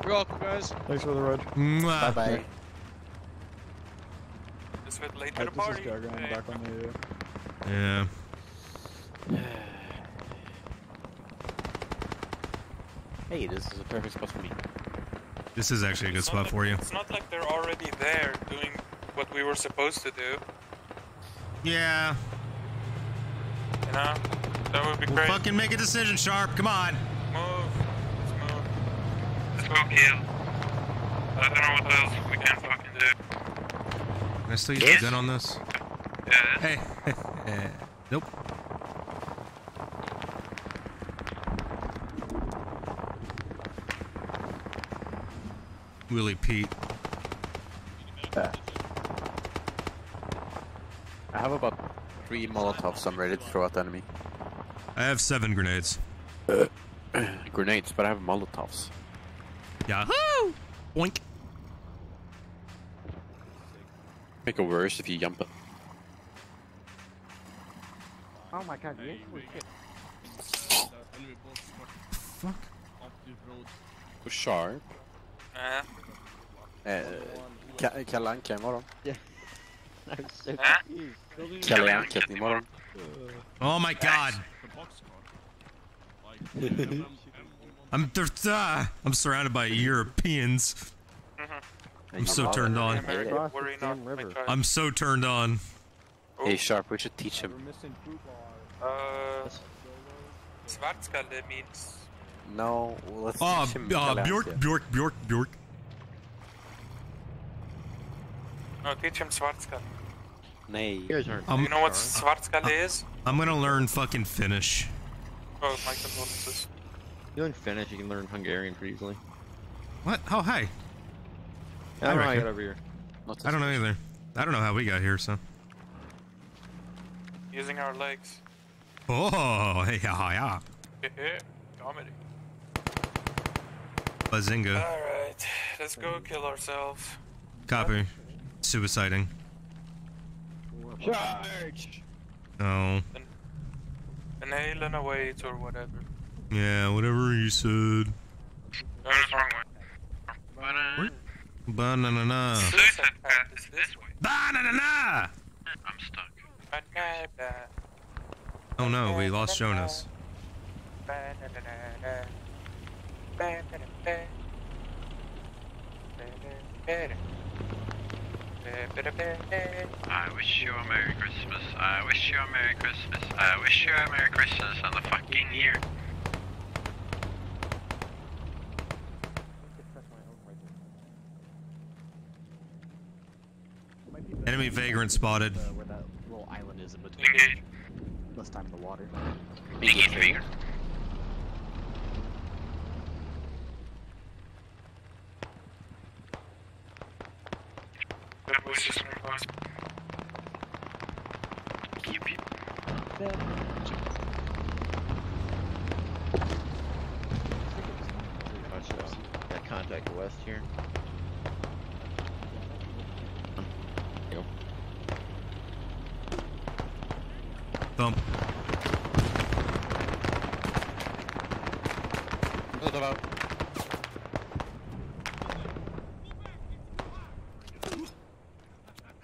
You're welcome, guys. Thanks for the ride. Mwah. Bye bye. Just a bit late to Alright, the this is party. Gaga. I'm Hey. back on the. Uh, Yeah. *sighs* Hey, this is a perfect spot for me. This is actually a good It's spot like- for you. It's not like they're already there doing what we were supposed to do. Yeah. You know? That would be We'll great. fucking make a decision, Sharp. Come on. Let's. I don't know what else we can fucking do. Can I still use the gun on this? Yeah. Hey. *laughs* nope. Willie Pete. Yeah. I have about three Molotovs I'm ready to throw at the enemy. I have seven grenades. *clears throat* Grenades, but I have Molotovs. Yahoo! Boink. Make it worse if you jump it. Oh my god, you actually hit. Fuck. Sharp. Nah. Eh, Ka- Kalle Anka imorgon. Yeah. *laughs* I'm so Huh? confused. Kalle Anka imorgon. Oh my god. *laughs* I'm th- ah, I'm surrounded by Europeans. I'm so turned on. America, worry not, my child. I'm so turned on. Hey Sharp, we should teach him. Uh, Svartskalle means No, let's Oh, teach him uh, Bjork, Bjork, Bjork, Bjork. no, teach him Svartskalle. Nej. Um, you know what Svartskalle is? I'm gonna learn fucking Finnish. Oh, my condolences. You learn Finnish, you can learn Hungarian pretty easily. What? Oh, hi. I don't know how I got over here. I don't know either. I don't know how we got here, so. Using our legs. Oh, hey, yeah, yeah. Eh, eh, comedy. Bazinga. Alright, let's go kill ourselves. Copy. Suiciding. Charge! Oh. Inhale and await or whatever. Yeah, whatever you said. That's wrong way. Banana. Suicide path is this way. Banana. I'm stuck. Oh no, we lost Jonas. I wish you a Merry Christmas. I wish you a Merry Christmas. I wish you a Merry Christmas on the fucking year. Enemy vagrant spotted. Uh, where that little island is in between. Engage. Less time in the water. Engage figure. That was just my boss. Keep it. Watch uh, contact west here. Go. Thump.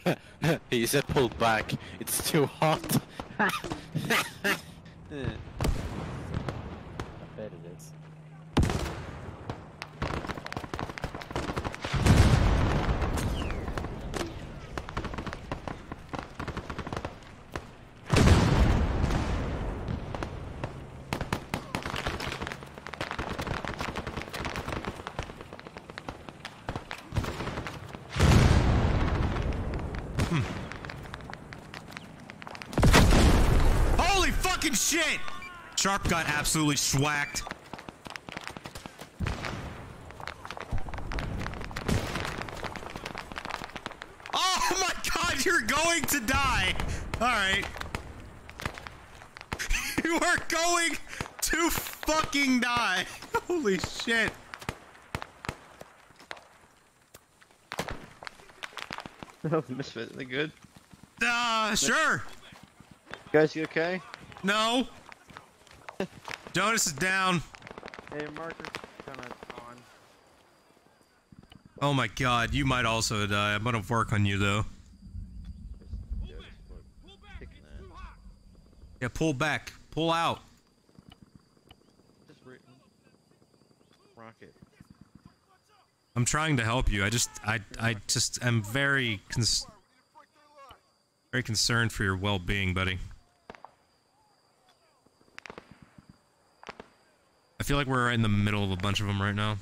*laughs* he said pull back. It's too hot. *laughs* *laughs* I bet it is. Holy fucking shit! Sharp got absolutely swacked. Oh my god, you're going to die! Alright. *laughs* You are going to fucking die! *laughs* Holy shit. *laughs* Oh, Misfit, they good? Uh, sure. You guys, you okay? No. Jonas is down. Hey, Marker, kinda on. Oh my god, you might also die. I'm gonna work on you though. Yeah, pull back. Pull out. Rocket. I'm trying to help you. I just, I, I just am very, very concerned for your well-being, buddy. feel like we're right in the middle of a bunch of them right now.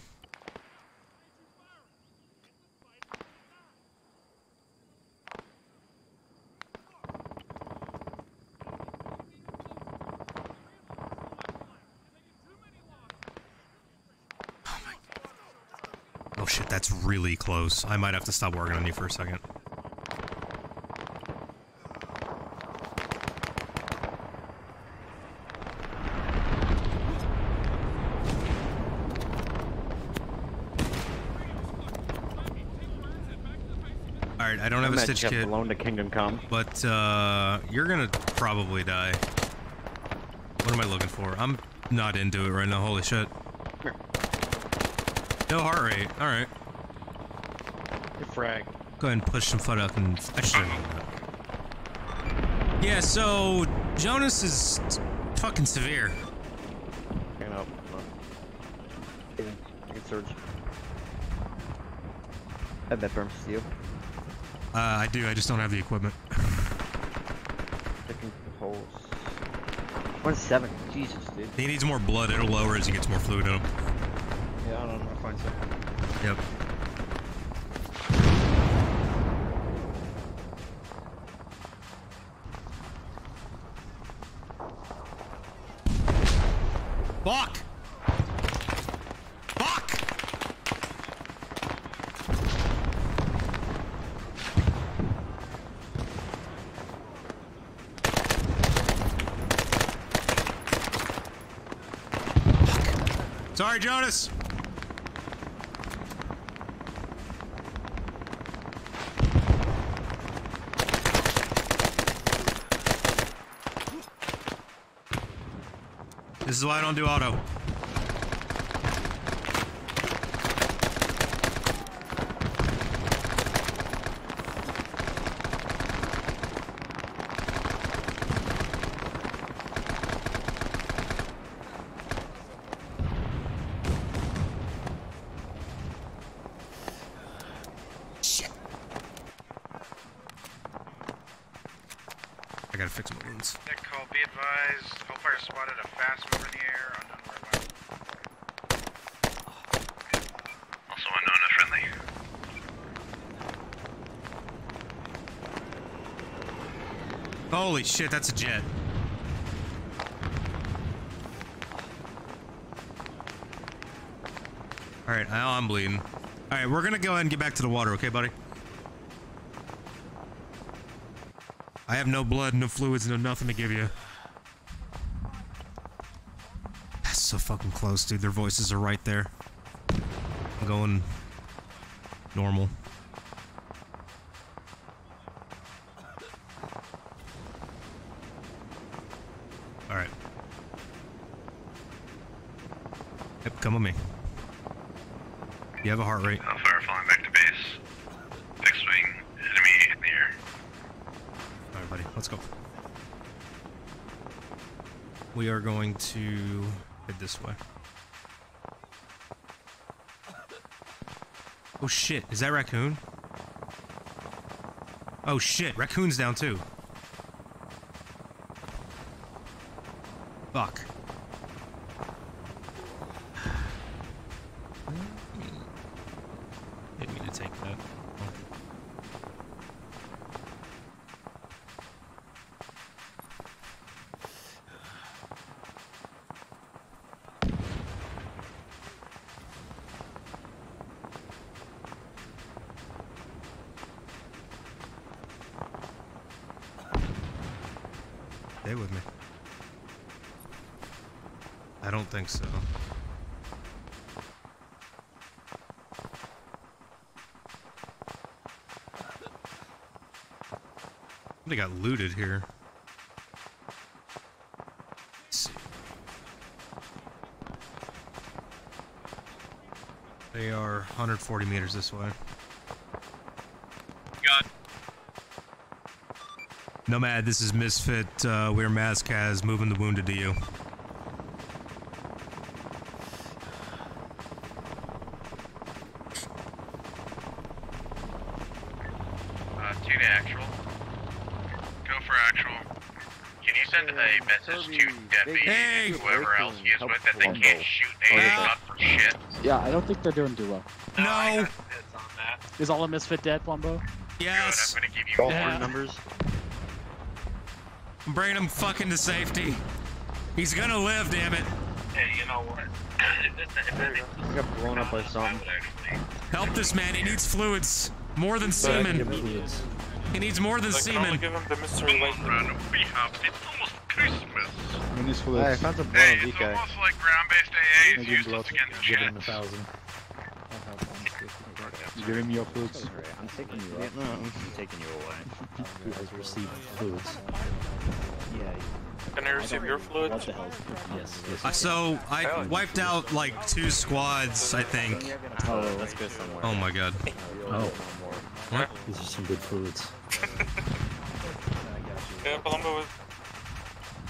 Oh, my. oh shit, that's really close. I might have to stop working on you for a second. Alright, I don't have a met stitch kit. Malone to Kingdom Come. But, uh, you're gonna probably die. What am I looking for? I'm not into it right now, holy shit. No heart rate, alright. frag. Go ahead and push some fucking. I should Yeah, so Jonas is fucking severe. You know, you can surge. I have that firm steel. Uh, I do. I just don't have the equipment. Checking the holes. One seven. Jesus, dude. He needs more blood. It'll lower as he gets more fluid in him. Yeah, I don't know. I'll find some. Yep. Fuck! Fuck! Jonas. This is why I don't do auto. Fix my wounds. Nick call, be advised. Hellfire spotted a fast mover in the air. Unknown whereabouts. Also unknown and friendly. Holy shit, that's a jet. Alright, now I'm bleeding. Alright, we're gonna go ahead and get back to the water, okay, buddy? I have no blood, no fluids, no nothing to give you. That's so fucking close, dude. Their voices are right there. I'm going normal. Alright. Yep, come with me. You have a heart rate. Hellfire flying back to base. Fixed wing. Enemy in the air. Alright, buddy, let's go. We are going to head this way. Oh shit, is that raccoon? Oh shit, raccoon's down too. Fuck. Didn't mean to take that. Stay with me. I don't think so. They got looted here. They are 140 meters this way. Got. Nomad, this is Misfit. Uh, we're Mazkaz moving the wounded to you. Uh, tune in actual. Go for actual. Can you send a message to Debbie and whoever is with that they can't shoot a shot for shit? Yeah, I don't think they're doing too well. No. Is all a misfit dead, Wumbo? Yes. I'm gonna give you Yeah. numbers. I'm bringing him fucking to safety. He's gonna live, damn it. Hey, you know what? *laughs* I got blown up by something. Help this man. He needs fluids. More than semen. He needs more than I can only semen. give him the mystery. We have. It's almost Christmas. We need Hey, I found some Hey, it's on almost like ground-based AA is Maybe useless blood. against Give him a jets. thousand. You give him your fluids. I'm taking you up. No, I'm taking you away. *laughs* Who has received fluids? Yeah. Can I receive your fluid? What the hell? Yes. yes. Uh, So I wiped out like two squads, I think. Oh, let's go somewhere. Oh my god. *laughs* Oh. What? These are some good fluids. *laughs* Yeah, Palumbo was.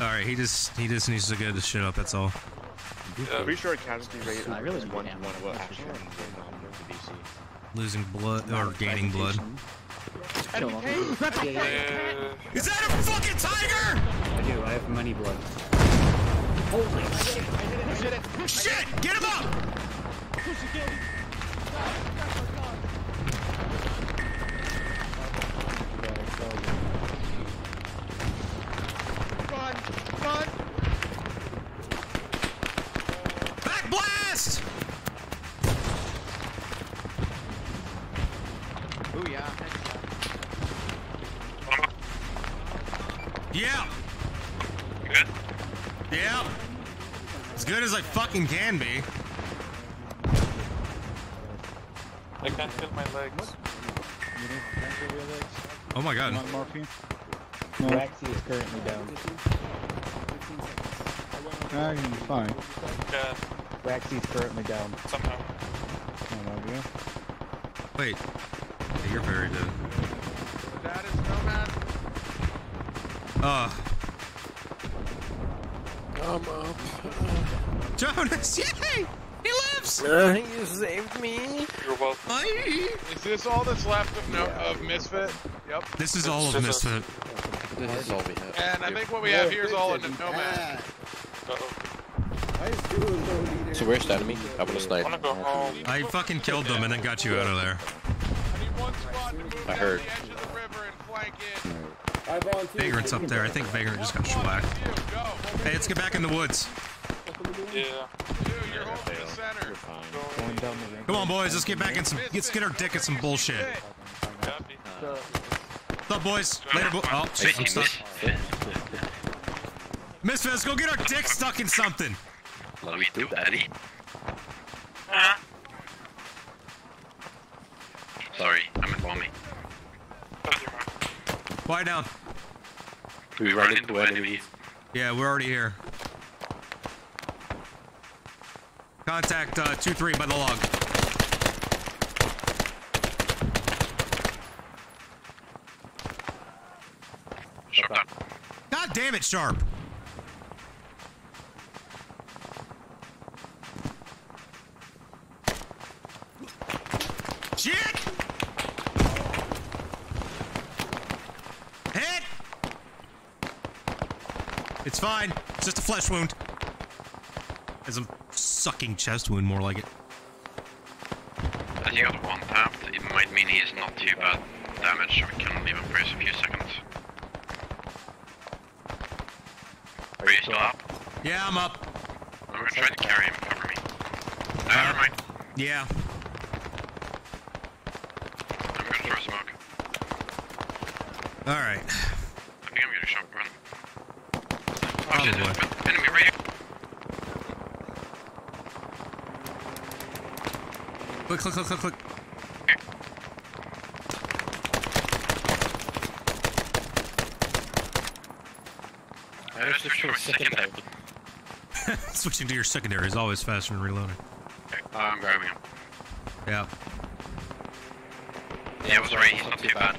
All right, he just he just needs to get his shit up. That's all. Uh, I'm pretty sure casualty rate I really is one to one what actually Losing blood or gaining blood. Is that a fucking tiger? I do. I have money blood. Holy shit! Shit! Get him up! Run! Run! Back blast! Booyah. Yeah. Yeah. Good. Yeah. As good as I fucking can be. I can't feel my legs. Oh my god. Want morphine? Is currently down. Ah, you're fine. Yeah, Raxi's currently down. somehow. Oh, love you. Wait. Yeah, you're very dead. That is Nomad. Uh. I'm up. Jonas, yay! He lives! Uh, you saved me. You're welcome. Is this all that's left of no of Misfit? Yep. This is all of Misfit. This is all we have. And I think what we have here is all a Nomad. So where's the enemy? I want to snipe. wanna. I fucking killed them and then got you out of there. I heard. Vagrant's up there. I think Vagrant just got shellacked. Hey, let's get back in the woods. Yeah. Going down the ring. Come on, boys. Let's get back in some. Let's get our dick at some bullshit. What's up, boys? Later, bo- Oh, shit, I'm stuck. Misfits, go get our dick stuck in something. Let me do daddy. Sorry, I'm in mommy. Quiet down. We run into enemies. Yeah, we're already here. Contact uh, 2-3 by the log. Shut up. God damn it, Sharp. Shit! Hit! It's fine. It's just a flesh wound. It's a sucking chest wound, more like it. You got one tapped, it might mean he is not too bad damage, so we can leave him for a few seconds. Are you still up? Yeah, I'm up. I'm gonna try to carry him, cover me. Uh, never mind. Yeah. I'm gonna throw smoke. Alright. I think I'm gonna shotgun. Oh Probably. shit, enemy right here. Click, click, click, click, click. I was just for a second there. *laughs* Switching to your secondary is always faster than reloading. Uh, I'm grabbing him. Yeah. Yeah, it was right, he's not too bad.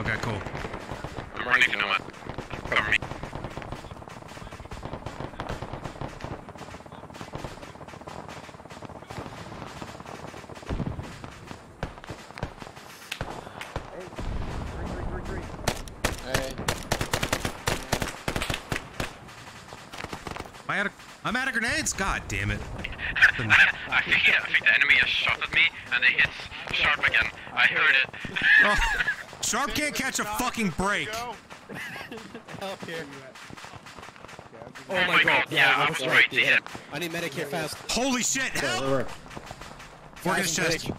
Okay, cool. I'm running to Nomad. Cover me. Am I out of, I'm out of grenades? God damn it. I think, I think the enemy has shot at me, and it hits sharp again. I heard it. Oh, Sharp can't catch a fucking break. Help here. Oh my god, yeah, I was right there. I need Medicare fast. Holy shit! Help! We're, Work his chest.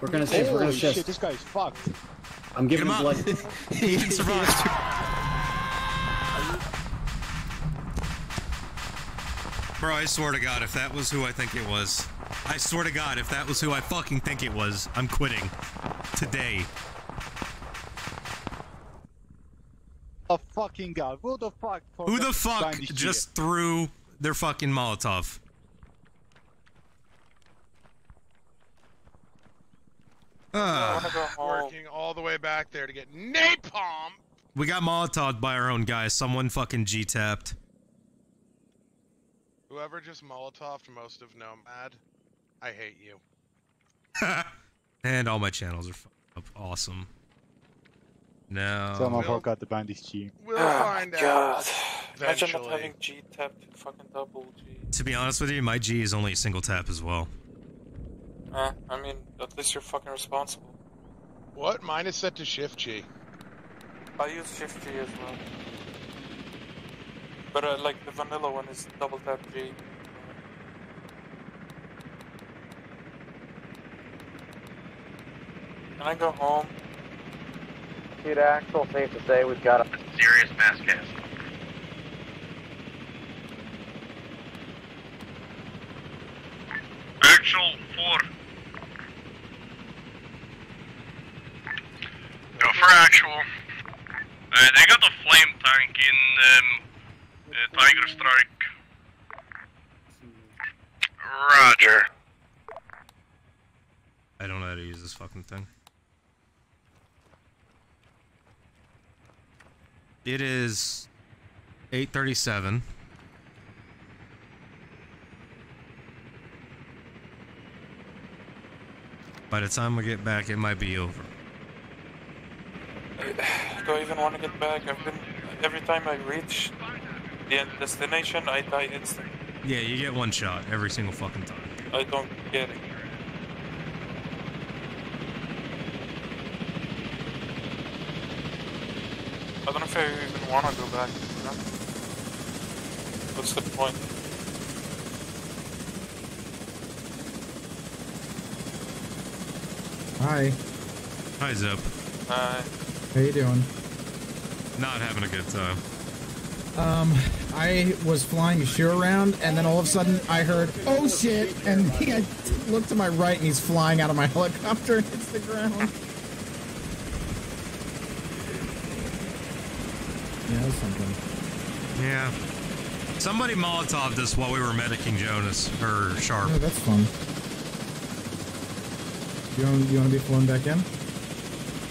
we're gonna shift. We're gonna Holy shift. shit, this guy's fucked. I'm giving him him up. blood. *laughs* he can survive. *laughs* Bro, I swear to God, if that was who I think it was, I swear to God, if that was who I fucking think it was, I'm quitting. Today. A fucking god. Who the fuck? Who the fuck to find just threw their fucking Molotov? Ah, Working all the way back there to get napalm. we got Molotov by our own guys. Someone fucking G-tapped. Whoever just Molotoved most of Nomad, I hate you. *laughs* And all my channels are fucked up. Awesome. No. Someone forgot to bind his cheek. We'll Oh find my out. god. Imagine not having G tapped fucking double G. To be honest with you, my G is only a single tap as well. Eh, I mean, at least you're fucking responsible. What? Mine is set to Shift G. I use Shift G as well. But uh, like the vanilla one is double tap G. Can I go home? Dude, Axel, safe to say we've got a Serious mass gas. Actual 4. Go for actual. Uh, they got a flame tank in um, uh, Tiger Strike. Roger. I don't know how to use this fucking thing. It is 837. By the time we get back, it might be over. *sighs* Do I even want to get back? I've been every time I reach the end destination, I die instantly. Yeah, you get one shot every single fucking time. I don't get it. I don't know if I even want to go back. What's the point? Hi. Hi, Zip. Hi. How you doing? Not having a good time. Um, I was flying a shoe around, and then all of a sudden I heard, "Oh shit!" And I looked to my right, and he's flying out of my *laughs* helicopter and hits the ground. Yeah, that was something. Yeah. Somebody Molotov this while we were medicing Jonas, or Sharp. Oh, that's fun. You want, you want to be flown back in?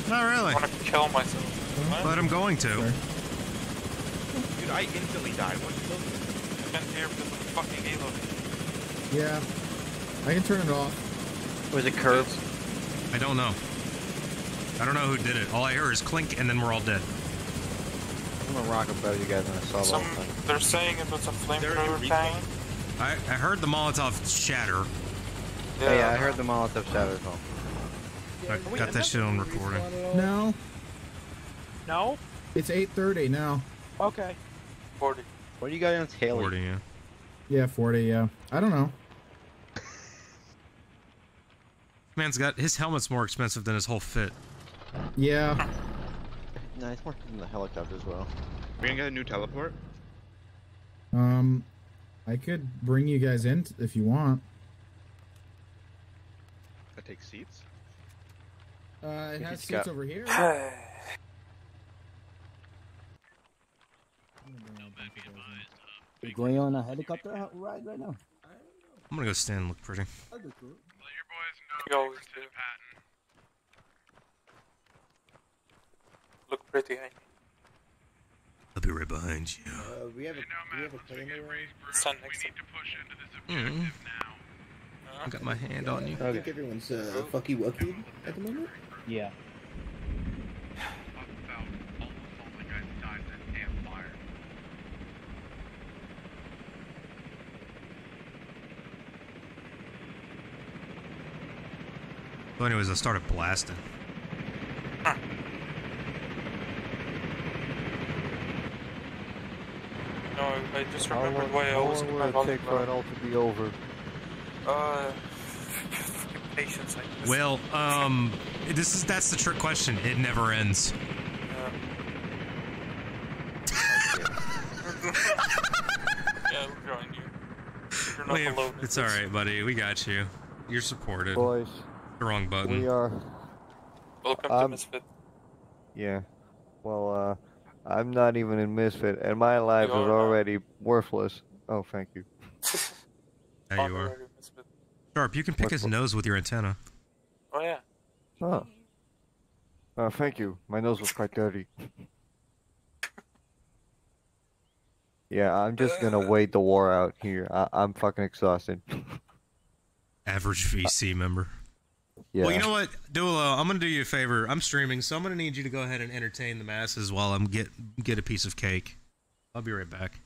Not really. I want to kill myself. But I'm going to. Dude, I instantly died. What killed me? I've been here because of the fucking Halo. Yeah. I can turn it off. Was it curved? I don't know. I don't know who did it. All I hear is clink, and then we're all dead. I'm gonna rock about you guys when I saw Some, that. they're saying it was a flamethrower tank. I, I heard the Molotov shatter. Yeah, yeah, I heard the Molotov shatter as well. I got that shit on recording. No, No? it's 8:30 now. Okay. 40. What do you got on Haley? 40, yeah. Yeah, 40. Yeah. I don't know. Man's got his helmet's more expensive than his whole fit. Yeah. *laughs* No, it's more than the helicopter as well. We gonna get a new teleport? Um, I could bring you guys in t- if you want. I take seats? Uh, it Think has seats got- over here. *sighs* We're going on a helicopter ride right now. I'm gonna go stand and look pretty. You always do. Look pretty, eh? I'll be right behind you. Uh, we have a, we have a plan there. Stand next to Mm. I got my hand on you. I think everyone's uh, fucky wucky at the moment. Yeah. So anyways, I started blasting. Know. I just How remembered long, why I how was long in will my it take for it all to be over? Uh, patience. I guess. Well, um, this is that's the trick question. It never ends. yeah, *laughs* we're joining you. You're not Liam, alone. it's all right, buddy. We got you. You're supported. Boys, the wrong button. we are. Welcome to Misfit. Yeah. Well, uh, I'm not even in Misfit, and my life is You are not. already worthless. Oh, thank you. *laughs* There you are. Sharp, you can pick his nose with your antenna. Oh yeah. Oh. Uh, thank you. My nose was quite dirty. *laughs* yeah, I'm just gonna wait the war out here. I- I'm fucking exhausted. *laughs* Average VC member. Yeah. Well, you know what, Duolo, I'm gonna do you a favor. I'm streaming, so I'm gonna need you to go ahead and entertain the masses while I'm get get a piece of cake. I'll be right back.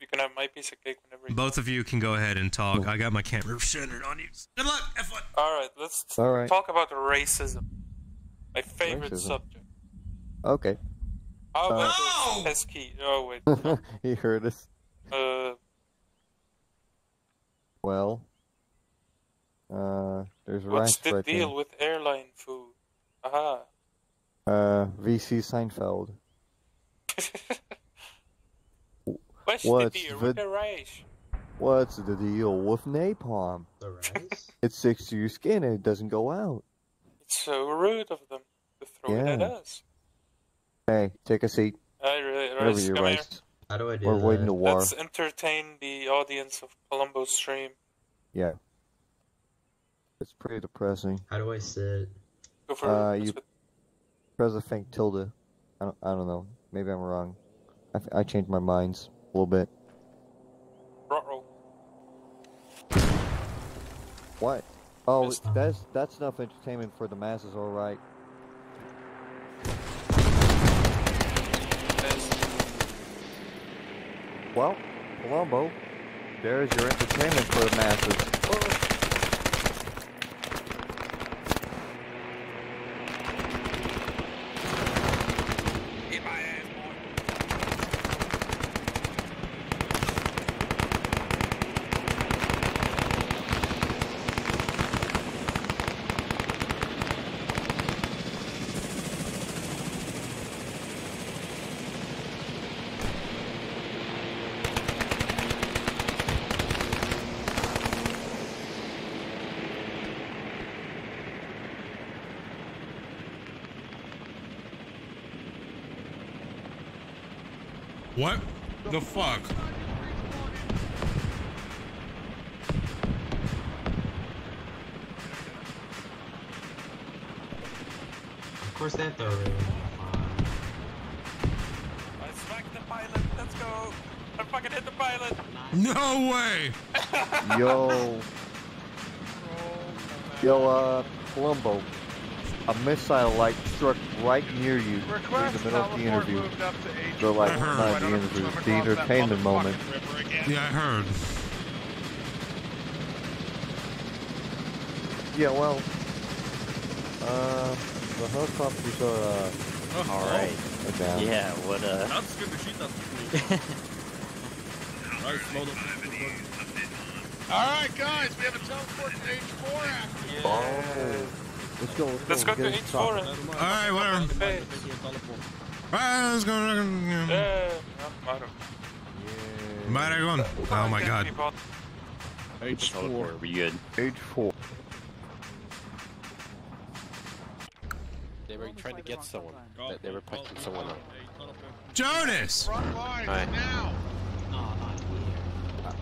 You can have my piece of cake whenever you Both of you can go ahead and talk. I got my camera centered on you. Good luck. Have fun. All right, let's All right. talk about racism. My favorite Racism. subject. Okay. How about Uh, those pesky? Oh wait. *laughs* he heard us. Uh, Well, uh, there's what's ranks the right deal with airline food? Aha. there. Uh, VC Seinfeld. What's, *laughs* What's the deal the- with the rice? What's the deal with napalm? The rice? *laughs* It sticks to your skin and it doesn't go out. It's so rude of them to throw it at us. Hey, take a seat. I really, Whatever Rice, you come here. How do I do We're that? waiting to war. Let's entertain the audience of Columbo's stream. Yeah. It's pretty depressing. How do I sit? Go for Uh, it. you press the thing tilde. I don't, I don't know. Maybe I'm wrong. I, th- I changed my minds a little bit. Ruh-roh. What? Oh, that's that's enough entertainment for the masses, all right. Well, Colombo, there's your entertainment for the masses. What the fuck? Of course they have to ruin I smacked the pilot. Let's go. I fucking hit the pilot. No way. *laughs* Yo. Yo, uh, Colombo. A missile like struck right near you in the middle of the interview. moved up to H4. So like I heard. not the interview, the entertainment moment. Yeah, I heard. Yeah, well, uh, the helicopters are uh, All right. are down. Yeah, what uh? That's good to shoot that Nice, load. Alright, guys, we have a teleport to H4 active. Oh, let's go. Let's, Let's go. go to Get it H4. stopped. Alright, whatever. Alright, let's go. Yeah, I'm out Maragon. Oh my god. H4. We good? H4. They were trying to get someone. They, they were punching someone up. Jonas! Hi.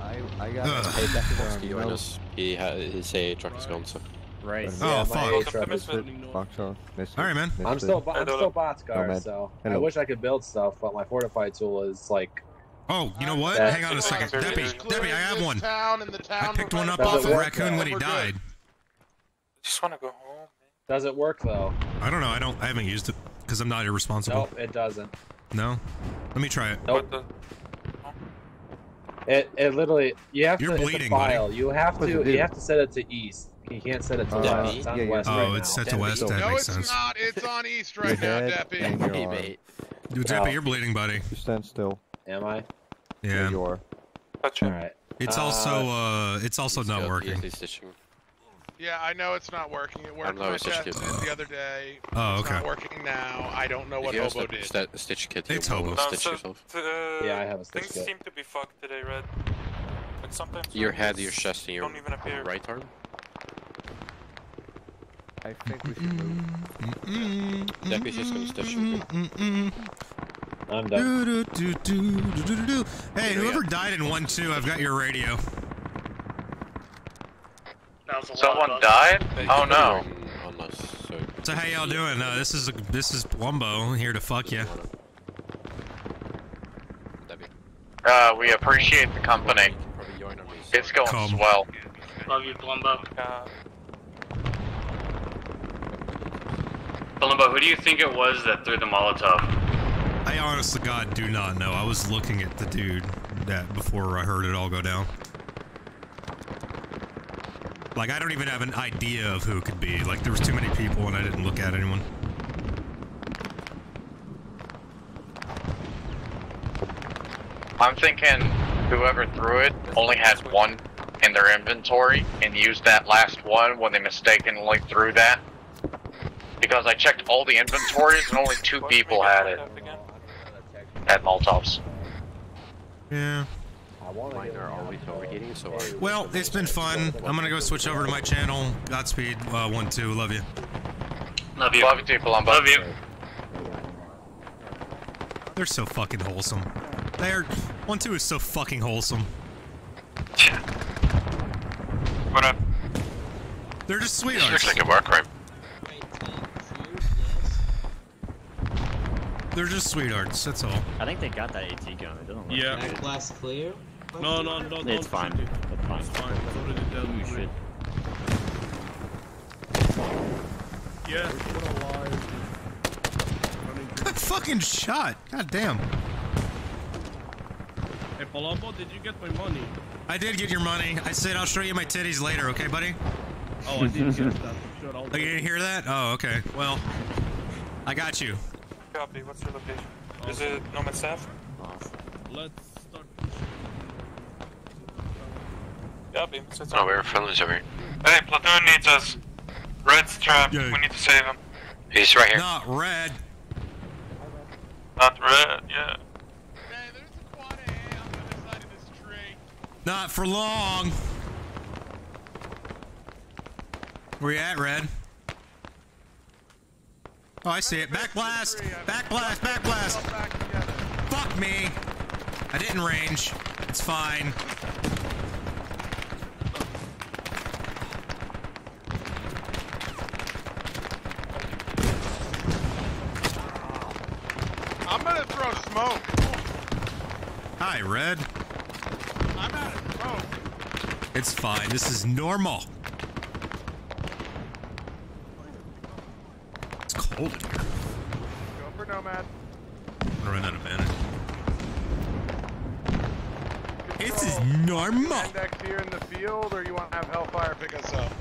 I, I got Ugh. Hey, back to um, Bosky, no- join us. He ha his A truck is gone, so. Right. Oh, yeah, fuck. my Welcome A-truck to is Misfit. Boxer, Misfit, Alright, man. I'm Misfit. still, I'm Hello. still Botscar, Nomad. so I wish I could build stuff, but my fortified tool is like. Oh, you know what? That- Hang on a second. Debbie, Debbie, I have one. Town and the I picked one up off it of Raccoon though? when he We're good. died. just want to go home. Does it work though? I don't know. I don't. I haven't used it because I'm not irresponsible. Nope, it doesn't. No. Let me try it. Nope. What the? It it literally you have You're to bleeding, it's a buddy. file. You have to you have to set it to east. You can't set it to Uh, west. It's on yeah, yeah. west Oh, right it's now. set to west. That No, makes it's sense. not. It's on East right now, head Deppy. and your Hey, arm. Dude, Debbie, you're bleeding, buddy. Just stand still. Am I? Yeah. you are. Alright. It's also uh, it's also not working. Yeah, I know it's not working. It worked know when I it's just tested good. it the other day. Oh, It's not okay. working now. I don't know what If you have Hobo st- did. st- stitch kit, It's you will Hobo. stitch so, yourself. uh, Yeah, I have a stitch Things kit. seem to be fucked today, Red. Like sometimes Your your head, your chest, and your don't even appear. right arm. I think we should move. Deppy's just gonna stitch you. I'm Do, do, do, do, do, do, do. Hey, whoever died in one two, I've got your radio. Someone died? Oh no. So So how y'all doing? Uh, this is this is Plumbo here to fuck you. Uh, we appreciate the company. It's going Come. swell. Love you, Palumbo. Uh, Palumbo, who do you think it was that threw the Molotov? I honestly, God, do not know. I was looking at the dude that before I heard it all go down. Like, I don't even have an idea of who it could be. Like, there was too many people and I didn't look at anyone. I'm thinking whoever threw it only had one in their inventory and used that last one when they mistakenly threw that. Because I checked all the inventories and only two people had it. Had Molotovs. Yeah. Mine are always overheating, so I. Well, it's been fun. I'm gonna go switch over to my channel. Godspeed, uh, one two. Love you. Love you. Love you too, Palumbo. Love you. They're so fucking wholesome. They're one two is so fucking wholesome. *laughs* What up? They're just This sweethearts. looks like a war crime. They're just sweethearts. That's all. I think they got that AT gun. It doesn't look Yeah. good. Glass clear? No, no, no, don't It's fine. shoot it. It's fine. It's fine. It's already dead. You should. Yeah. Good fucking shot. God damn. Hey, Palumbo, did you get my money? I did get your money. I said I'll show you my titties later, okay, buddy? Oh, I didn't get that. Sure, I'll Oh, you didn't hear that? Oh, okay. Well, I got you. Copy. What's your location? Is it Nomad Staff? Let's start. Copy. Sit Oh, we're friendlies over here. Hey, platoon needs us. Red's trapped. We need to save him. He's right here. Not red. Not red. Yeah. Hey, there's a quantity on the other side of this tree. Not for long. Where you at, Red? Oh, I see it. Back blast! Back blast! Back blast! Fuck me! I didn't range. It's fine. I'm gonna throw smoke. Hi, Red. I'm out of smoke. It's fine. This is normal. It's cold in here. Go for Nomad. I'm gonna run out of mana. This is normal. Index here in the field, or you want to have Hellfire pick us up?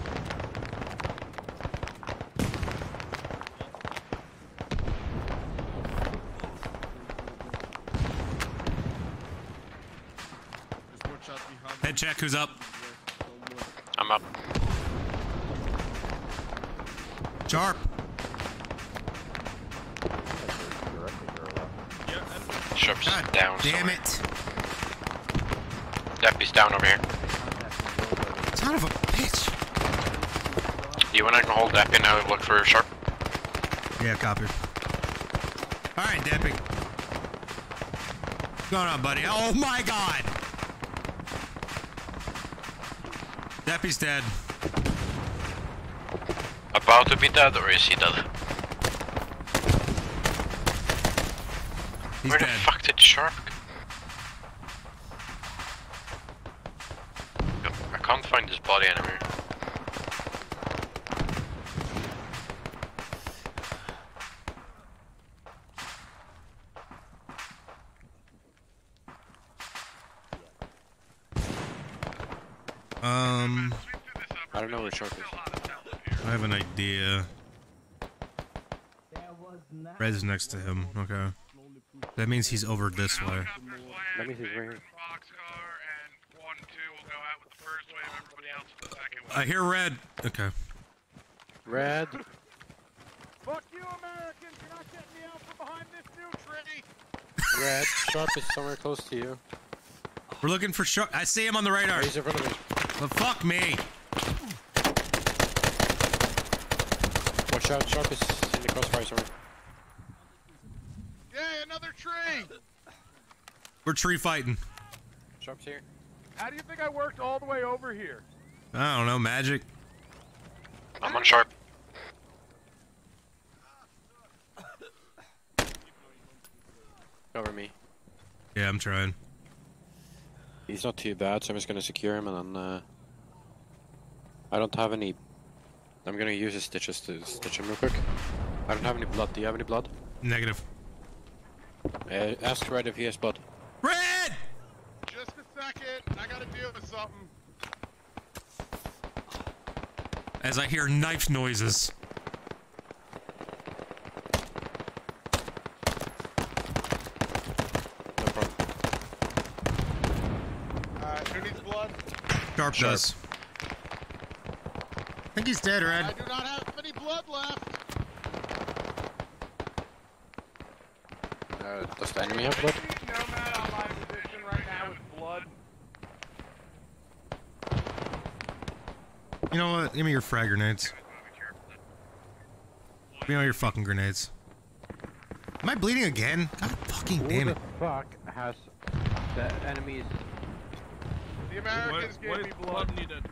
Head check. Who's up? I'm up. Sharp's God down. Damn it. Deppy's down over here. Son of a bitch. You and I can hold Deppy now and look for Sharp. Yeah, copy. All right, Deppy. What's going on, buddy? Oh my god! Deppy's dead. About to be dead or is he dead? He's Where dead. the fuck did Sharp go? I can't find his body anywhere. Um, I don't know where Sharp is. I have an idea. Red's next to him. Okay. That means he's over this way. Let me see where. I hear red. Okay. Red. Fuck you, Americans! You're not getting me out from behind this new tree. Red. Sharp is somewhere close to you. We're looking for Sharp. I see him on the radar. He's in front of me. But fuck me. Watch out, Sharp is in the crossfire somewhere. Yay, another tree! We're tree fighting. Sharp's here. How do you think I worked all the way over here? I don't know, magic. I'm on sharp. *coughs* Cover me. Yeah, I'm trying. He's not too bad, so I'm just gonna secure him and then, uh... I don't have any... I'm gonna use his stitches to stitch him real quick. I don't have any blood. Do you have any blood? Negative. Uh, ask Red if he has blood. Red! Just a second. I gotta deal with something. As I hear knife noises. Alright, who needs blood? Sharp, Sharp. does. I think he's dead, Red. I do not have any blood left. Uh, does the enemy have blood? Nomad on my position right now with blood. You know what? Give me your frag grenades. Give me all your fucking grenades. Am I bleeding again? God fucking damn it. the fuck has the enemies... The Americans What- gave me what blood. needed?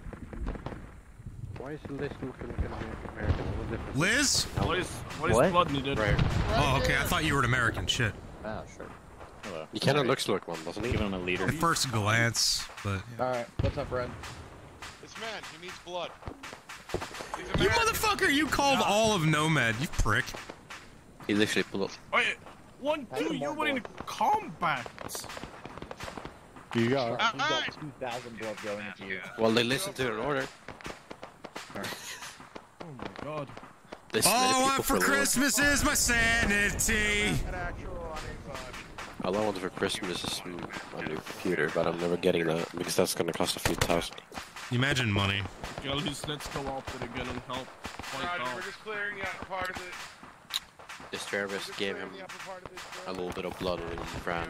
Why is Liz looking like an American? What difference? Liz? What is what is What? blood needed? Right. Oh, okay. I thought you were an American. Shit. Ah, sure. Hello. He kinda looks like one, doesn't he? Give him a leader. At first glance, but Alright, what's up, Red? This he needs blood. You motherfucker! You called all of Nomad. You prick. He literally pulled up. Wait, one, two, you're winning combat. You got, Uh, got 2,000 blood going into you. Well, they listened to an order. *laughs* Oh my god. They All I want for the Lord. Christmas is my sanity. An actual on A5. All I want for Christmas is a new computer, but I'm never getting that because that's gonna cost a few thousand. You imagine money. Girls, let's go out there again and help fight Roger, out. we're just clearing the upper part of it. This terrorist Just gave him the upper part of this a little bit of blood and he ran.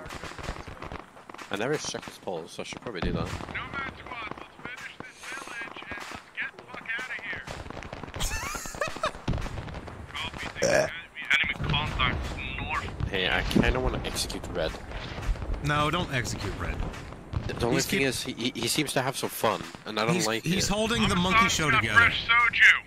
I never checked his pulse, so I should probably do that. Nomad squad, let's finish this village and let's get the fuck out of here. *laughs* Copy. Enemy enemy contacts north. Hey, I kinda wanna execute Red. No, don't execute Red. The the only He's thing keep- is, he, he, he seems to have some fun, and I don't He's, like he's it. holding the I'm monkey talking show about together. Fresh soju.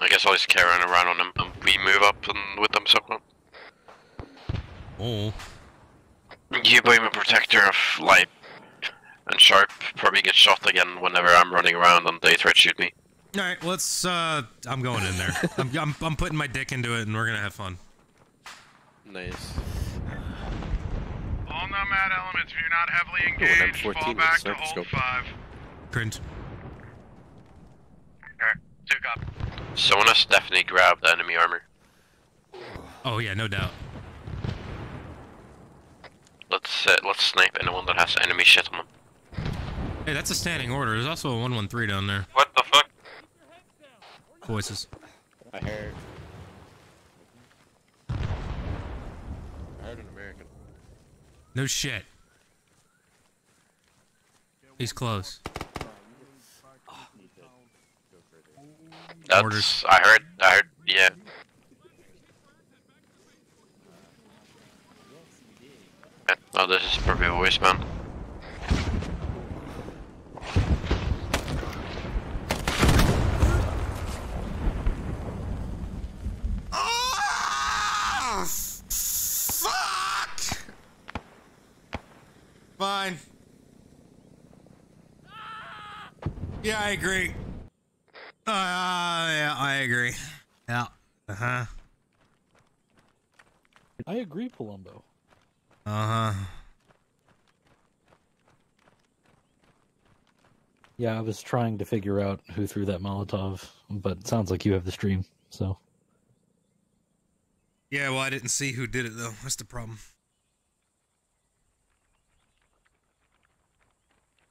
I guess I'll just carry on around on him and we move up and with them somewhere. Oh. You being a protector of light and sharp probably get shot again whenever I'm running around and they try to shoot me. All right, let's. uh I'm going in there. *laughs* I'm, I'm, I'm putting my dick into it, and we're gonna have fun. Nice. All nomad elements, if you're not heavily engaged, M14 fall back to hold scope. 5. Cringe. Alright, two copy. Someone has definitely grabbed the enemy armor. Oh yeah, no doubt. Let's uh, let's snipe anyone that has enemy shit on them. Hey, that's a standing order. There's also a 113 down there. What the fuck? Voices. I heard. I heard an American. No shit. He's close. That's Orders. I heard. I heard. Yeah. Oh, this is probably a voice man. Fine. Yeah, I agree. Uh, yeah, I agree. Yeah. Uh huh. I agree, Palumbo. Uh huh. Yeah, I was trying to figure out who threw that Molotov, but it sounds like you have the stream, so. Yeah, well, I didn't see who did it though. That's the problem.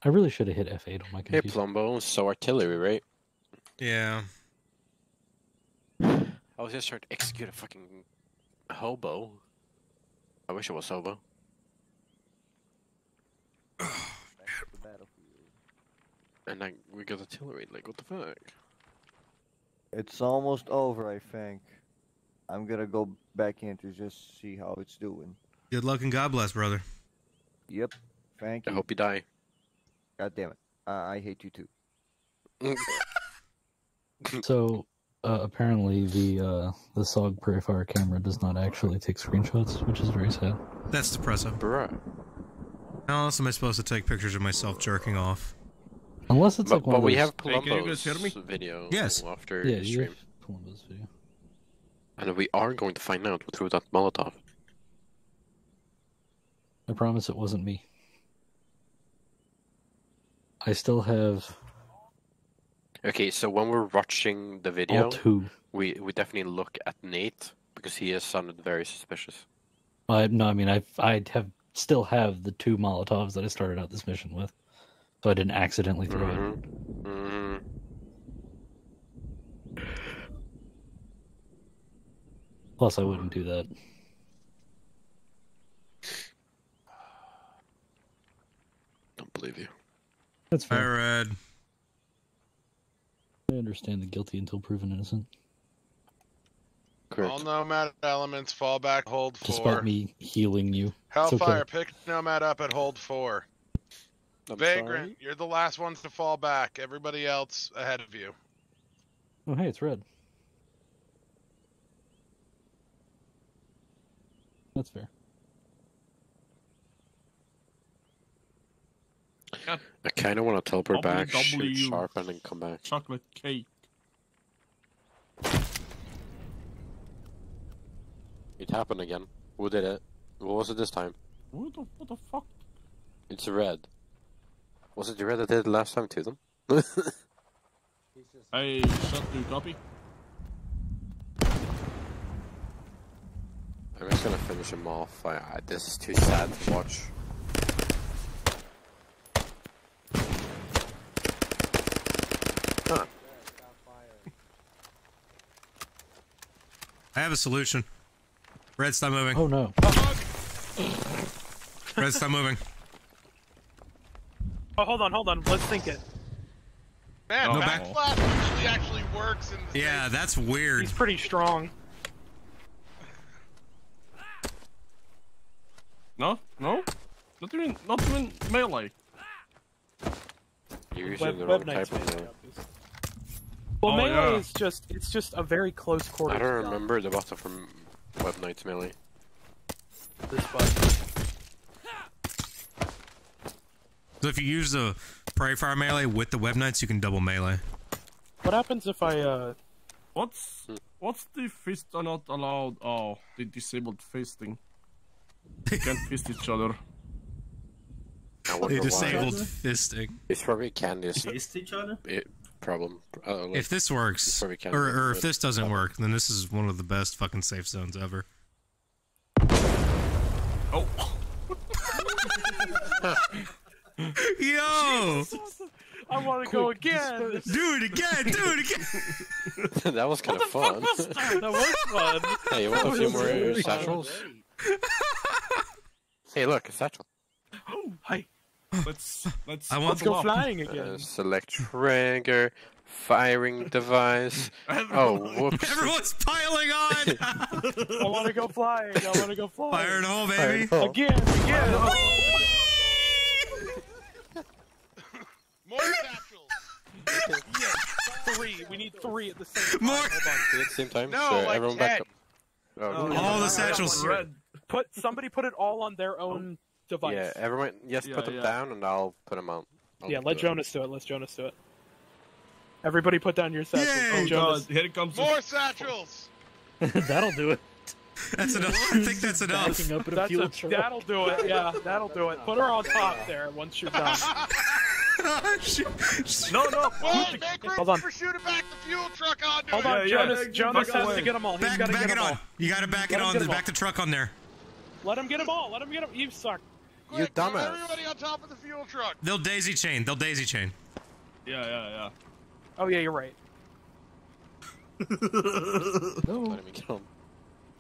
I really should have hit F8 on my Hey, computer. Plumbo, so artillery, right? Yeah. I was just trying to execute a fucking hobo. I wish it was hobo. *sighs* And like we got artillery, like what the fuck? It's almost over, I think. I'm gonna go back in to just see how it's doing. Good luck and God bless, brother. Yep. Thank you. I hope you die. God damn it. Uh, I hate you too. *laughs* So uh, apparently the uh, the SOG Prairie Fire camera does not actually take screenshots, which is very sad. That's depressing. Bruh. How else am I supposed to take pictures of myself jerking off? Unless it's But, like one but of we those- have Columbo's video Yes. after Yeah, the stream. have Columbo's video. And we are going to find out who threw that Molotov. I promise it wasn't me. I still have Okay, so when we're watching the video, two. we we definitely look at Nate because he has sounded very suspicious. I no, I mean I I have still have the two Molotovs that I started out this mission with, so I didn't accidentally throw it. hmm Plus, I wouldn't do that. Don't believe you. That's I fair. read. I understand the guilty until proven innocent. Correct. All nomad elements fall back, hold four. Despite me healing you, Hellfire, okay. pick nomad up at hold four. I'm Vagrant, you're the last ones to fall back. Everybody else ahead of you. Oh, hey, it's red. That's fair. I kind of want to teleport back, shoot W. sharp, and then come back. Chocolate cake. It happened again. Who did it? What was it this time? What the, what the fuck? It's red. Was it the red that did it last time to them? *laughs* Hey, shut you copy? I'm just gonna finish him off. I, I, this is too sad to watch. I have a solution. Red, stop moving. Oh no. Red, stop moving. Oh, hold on, hold on. Let's think it. Man, Oh. backflash usually actually works in the Yeah, that's weird. He's pretty strong. No, no, not even, not even melee. You're Web- the wrong type of melee. Nail. Well, Oh, melee yeah. is just it's just a very close quarter. I don't remember the button from WebKnight's melee. This button. So if you use the Prairie Fire melee with the WebKnights, you can double melee. What happens if I uh? What's what's the fist are not allowed? Oh, the disabled fisting. They can't fist each other. I wonder They why. disabled fisting. It's probably Candice. Fist each other? It, problem. Uh, If this works, or, or if this doesn't work, then this is one of the best fucking safe zones ever. Oh. *laughs* Yo! I want to go again. Do it again! Do it again! *laughs* that was kind of fun. that was *laughs* fun. hey, you want a few more really satchels? hey, look, a satchel. Oh, hi. Let's let's. I want Let's go Up. flying again. Uh, select trigger, firing *laughs* device. oh, *laughs* whoops. Everyone's piling on! *laughs* I want to go flying. I want to go flying. Fire and all, Fire baby! and all. Again, again. More satchels. yes, three. We need three at the same time. More! Hold on. At the same time? No, sure, like everyone back up. Oh, Oh, All the I satchels. here. Put somebody put it all on their own device. yeah, everyone, yes, Yeah, put them yeah. down and I'll put them out. I'll Yeah, do let it. Jonas do it. Let Jonas do it. Everybody put down your satchels. Yay! Oh, oh Jonas. god, here it comes. More satchels. *laughs* That'll do it. That's enough. I think that's enough. Backing up in a That's fuel a, truck. that'll do it. Yeah, *laughs* that'll do it. Put her on top there once you're done. *laughs* No, no. Well, make room Hold on. for shooting back the fuel truck onto Hold it. on, Yeah, yeah, Jonas. yeah, Jonas back has away. to get them all. He's Back, got to back get it them on. all. You gotta back Let it him on. get The them back the truck on there. Let him get them all. Let him get them. You suck. Quick, You get dumbass. Everybody on top of the fuel truck. They'll daisy chain. They'll daisy chain. Yeah, yeah, yeah. Oh yeah, you're right. Let me kill him.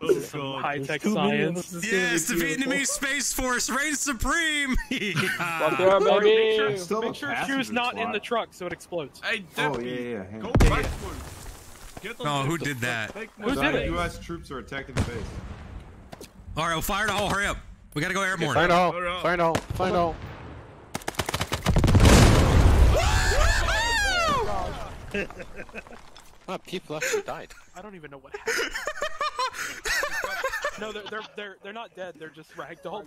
Oh Some high tech science. Yes, the beautiful. Vietnamese Space Force reigns supreme. *laughs* Well, there, Make sure, Still make sure Q's not in the truck so it explodes. Hey, Oh, yeah, yeah, hang go on. backward. Get on Oh, who did that? Who did it? U.S. troops are attacking the base. All right, well, fire the hole. Hurry up. We gotta go airborne. Find all. Hurry up. Find all. Find all. *laughs* Ah, people actually died. I don't even know what happened. no, they're, they're they're they're not dead. They're just ragdoll.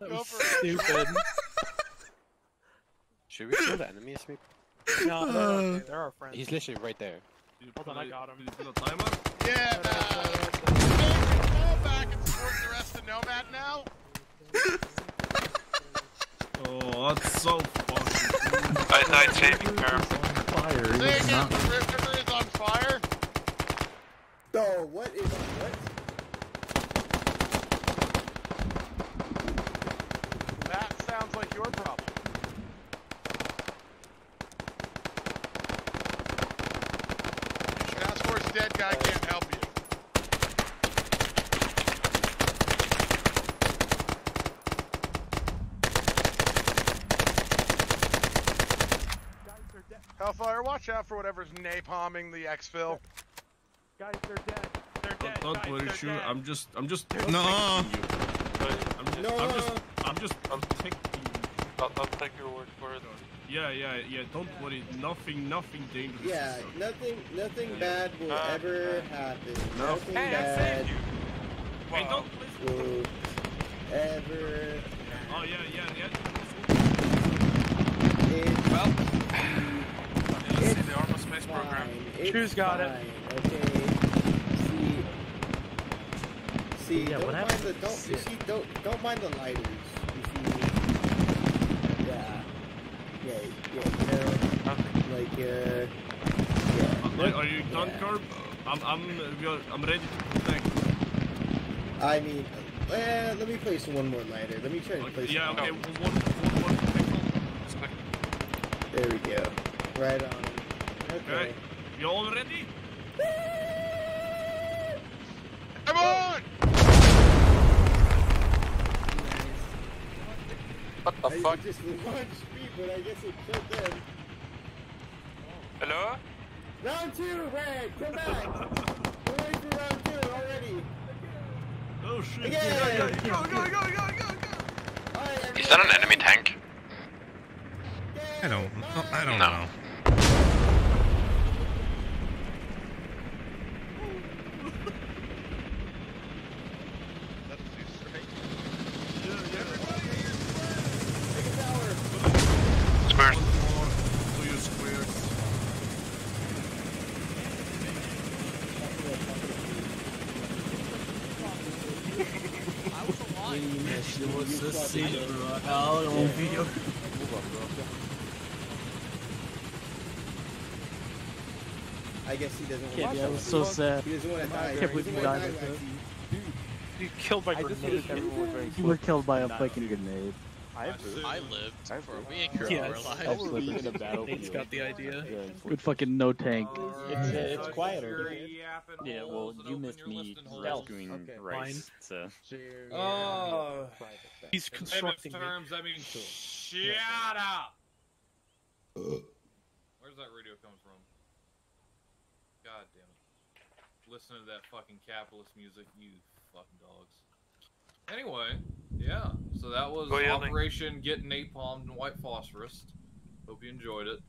that was stupid. Should we kill the enemies? Maybe? No, they're, okay. they're our friends. He's literally right there. Hold on, I got him. Did you put a timer? Yeah, Nomad now. *laughs* Oh, that's so fucking I died saving her. Fire. Say It's again, not. the River is on fire. So, what is on what? That sounds like your problem. Task Force dead guy can't help you. Hellfire, watch out for whatever's napalming the exfil. Guys, they're dead. They're dead. Don't Guys, worry, they're Shu. dead. I'm just, I'm just. No. protecting you. I'm just, No. I'm just, I'm just protecting you. I'll, I'll take your word for it. Yeah, yeah, yeah. Don't worry. Nothing, nothing dangerous. Yeah, nothing, nothing bad will Uh, ever happen. No. Nothing Hey, I bad saved you. Hey, don't listen. will ever. Oh yeah, yeah, yeah. It's Well, you see the ArmA Space program. fine. It's Choose got it. Okay. See. See, Yeah, don't what mind happened? the don't you see don't don't mind the lighters. You see. Yeah. Yeah, yeah, you know, like uh. Yeah. Are, are you done, Yeah. Curb? I'm, I'm, I'm ready to protect. I mean, uh, let me place one more lighter. Let me try and place. Yeah, one. okay. One, one, one, one. There we go. Right on. Okay. Okay. You all ready? Come on! What the I fuck? just launched me, but I guess it killed them. Hello? Round two, Red, come back. We're ready for round two already. Oh shit. Yeah. Go, go, go, go, go, go. All right, Is that an enemy tank? I don't. I don't No. know. Squares. Do your squares. I guess he doesn't want Yeah, to that was so sad. He doesn't want to die. Can't believe doesn't you died to like Waxy. You killed by grenade. wish everyone was very You were killed by a fucking grenade. I I lived. For a week. You're Yes. alive. was living in a battle. Nate's got the idea. Yeah, good fucking no tank. It's, uh, it's quieter. Yeah, well, you missed me rescuing Okay. Rice, so. Oh. He's constructing it. terms, I mean, shut up. Where's that radio coming from? God damn it. Listen to that fucking capitalist music, you fucking dogs. Anyway, yeah, so that was Go. Operation Get Napalmed and White Phosphorus. Hope you enjoyed it.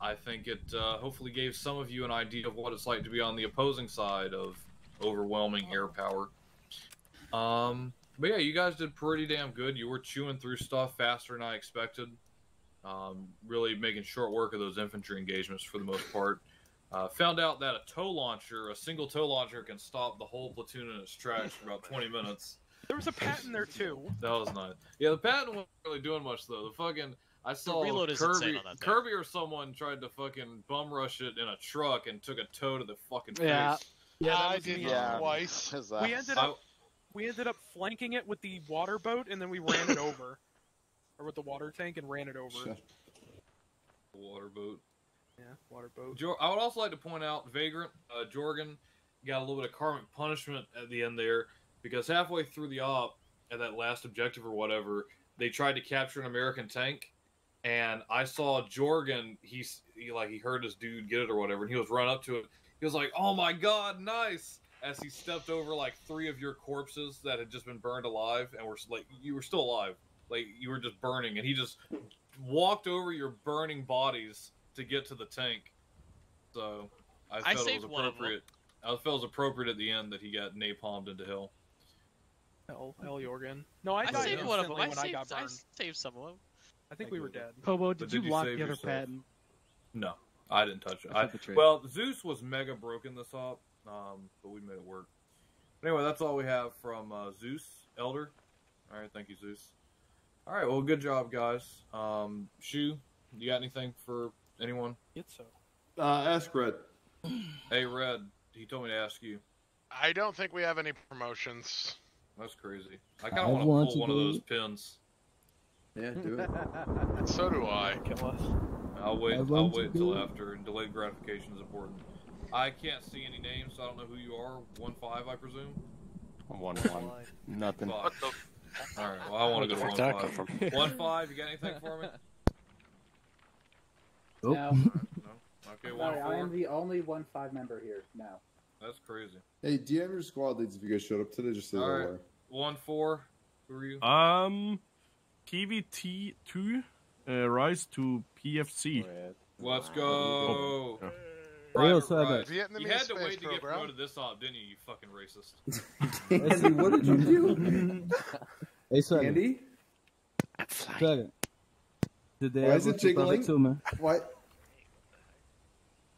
I think it uh, hopefully gave some of you an idea of what it's like to be on the opposing side of overwhelming air power. Um, but yeah, you guys did pretty damn good. You were chewing through stuff faster than I expected. Um, really making short work of those infantry engagements for the most part. Uh, found out that a tow launcher, a single tow launcher, can stop the whole platoon in its tracks for about 20 minutes. There was a Patton there *laughs* too. That was nice. Yeah, the Patton wasn't really doing much though. The fucking I saw reload is Kirby, on that. Kirby or someone tried to fucking bum rush it in a truck and took a tow to the fucking face. Yeah. yeah, I did *laughs* that twice. We ended up we ended up flanking it with the water boat, and then we ran it *laughs* over, or with the water tank, and ran it over. The water boat. Yeah, water boat. I would also like to point out, Vagrant, uh, Jorgen got a little bit of karmic punishment at the end there because halfway through the op, at that last objective or whatever, they tried to capture an American tank, and I saw Jorgen. He's he like he heard his dude get it or whatever, and he was run up to it. He was like, "Oh my god, nice!" As he stepped over like three of your corpses that had just been burned alive, and were like you were still alive, like you were just burning, and he just walked over your burning bodies to get to the tank. So I I felt it was one of 'em. appropriate. I felt it was appropriate at the end that he got napalmed into hell. Hell, hell, Jorgen. No, I, I died saved one of them. I when I saved, got I saved some of them. I think we were dead. Pobo, did, did you you lock the other yourself? Patton? No, I didn't touch it. I I, thought the trade. well, Zeus was mega broken this op, um, but we made it work. Anyway, that's all we have from uh, Zeus Elder. All right, thank you, Zeus. All right, well, good job, guys. Um, Shu, you got anything for anyone? It's so. Uh, ask Red. *clears throat* Hey, Red, he told me to ask you. I don't think we have any promotions. That's crazy. I kind of want to pull to one of those pins. Yeah, do it. *laughs* So do I. I'll wait. I I'll wait until after. And delayed gratification is important. I can't see any names, so I don't know who you are. One five, I presume. One one. Nothing. Five. All right. Well, I want to go to one five. One five. You got anything for me? *laughs* Oh. No. *laughs* No. Okay. One Sorry, I am the only one five member here now. That's crazy. Hey, do you have your squad leads if you guys showed up today? Just so All they're aware. One four. Who are you? Um, KVT2 uh, rise to PFC. Let's go. Yeah. Private Yo, Cyber. Ryan. You had to wait to get program. promoted this op, didn't you? You fucking racist. *laughs* Andy, what did you do? *laughs* hey, Swagger. Andy? Swagger. Today Why is it to private jiggling? too,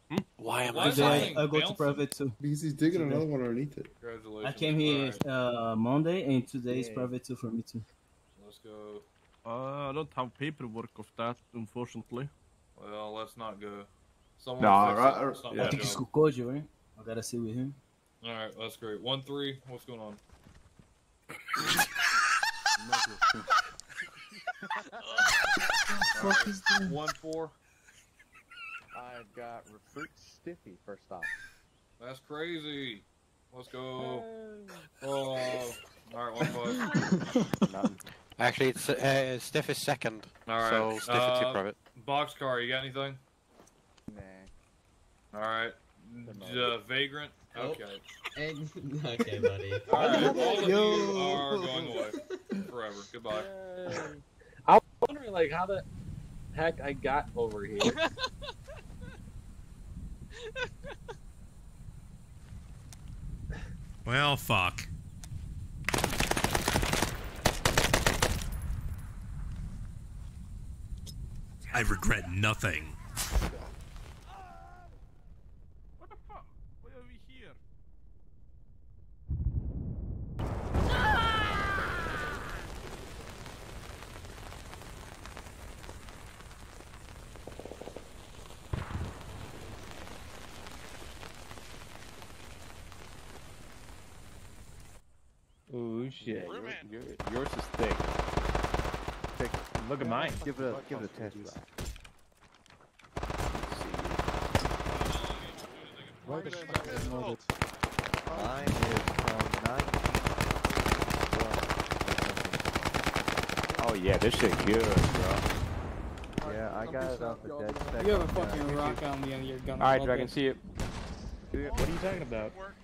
Hmm? Why am Why I dying? I, go to private too. Because he's digging today. another one underneath it. Congratulations. I came here right. uh, Monday and today yeah. private too for me too. Let's go. Uh, I don't have paperwork of that, unfortunately. Well, let's not go. Someone nah, right, right, yeah. I think it's Kukoji, right? I gotta see with him. Alright, that's great. 1 3, what's going on? what the fuck is this? 1 4. I got Recruit Stiffy first off. That's crazy. Let's go. Oh, all right, one point. *laughs* Actually, it's uh, Stiff is second. All right. So Stiff uh, private. Boxcar, you got anything? Nah. All right. Uh, vagrant. Oh. Okay. And, *laughs* okay, buddy. All right. All of Yo. you are going away forever. Goodbye. I was wondering, like, how the heck I got over here. *laughs* Well, fuck. I regret nothing. What the fuck? Why are we here? Oh shit. Your, yours is thick. Thick. Look. Give it a give it a test ride. Why did I get Mine built? is from nine. Oh yeah, this shit good, bro. Yeah, I got it off a dead spec. You have a fucking that. rock on the end of your gun. Alright, Dragon, see it. What are you talking about? Work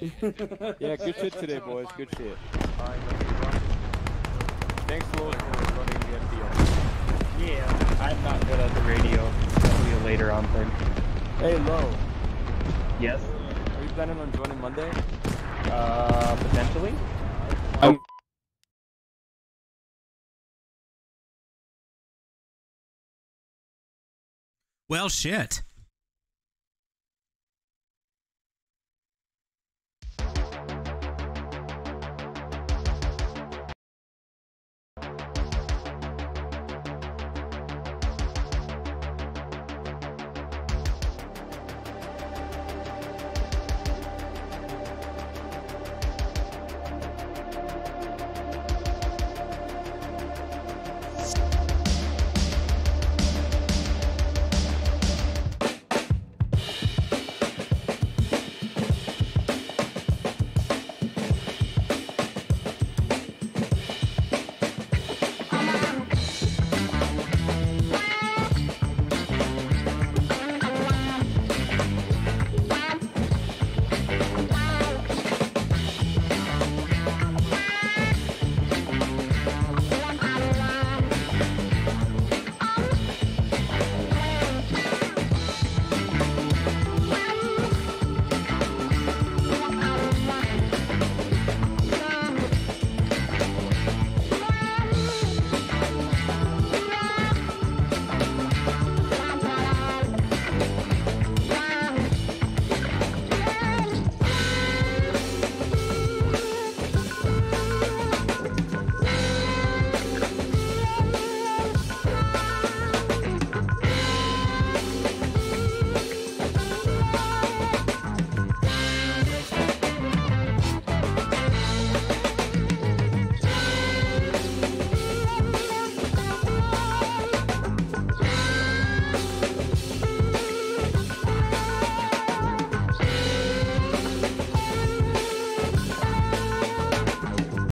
*laughs* today. Yeah, good shit today, boys. Good shit. Fine, let me. Thanks, Lord, for running the FDL. Yeah, I'm not good at the radio. That'll be a later on thing. Hey, Lo. Yes? Are you planning on joining Monday? Uh, potentially. Well, shit.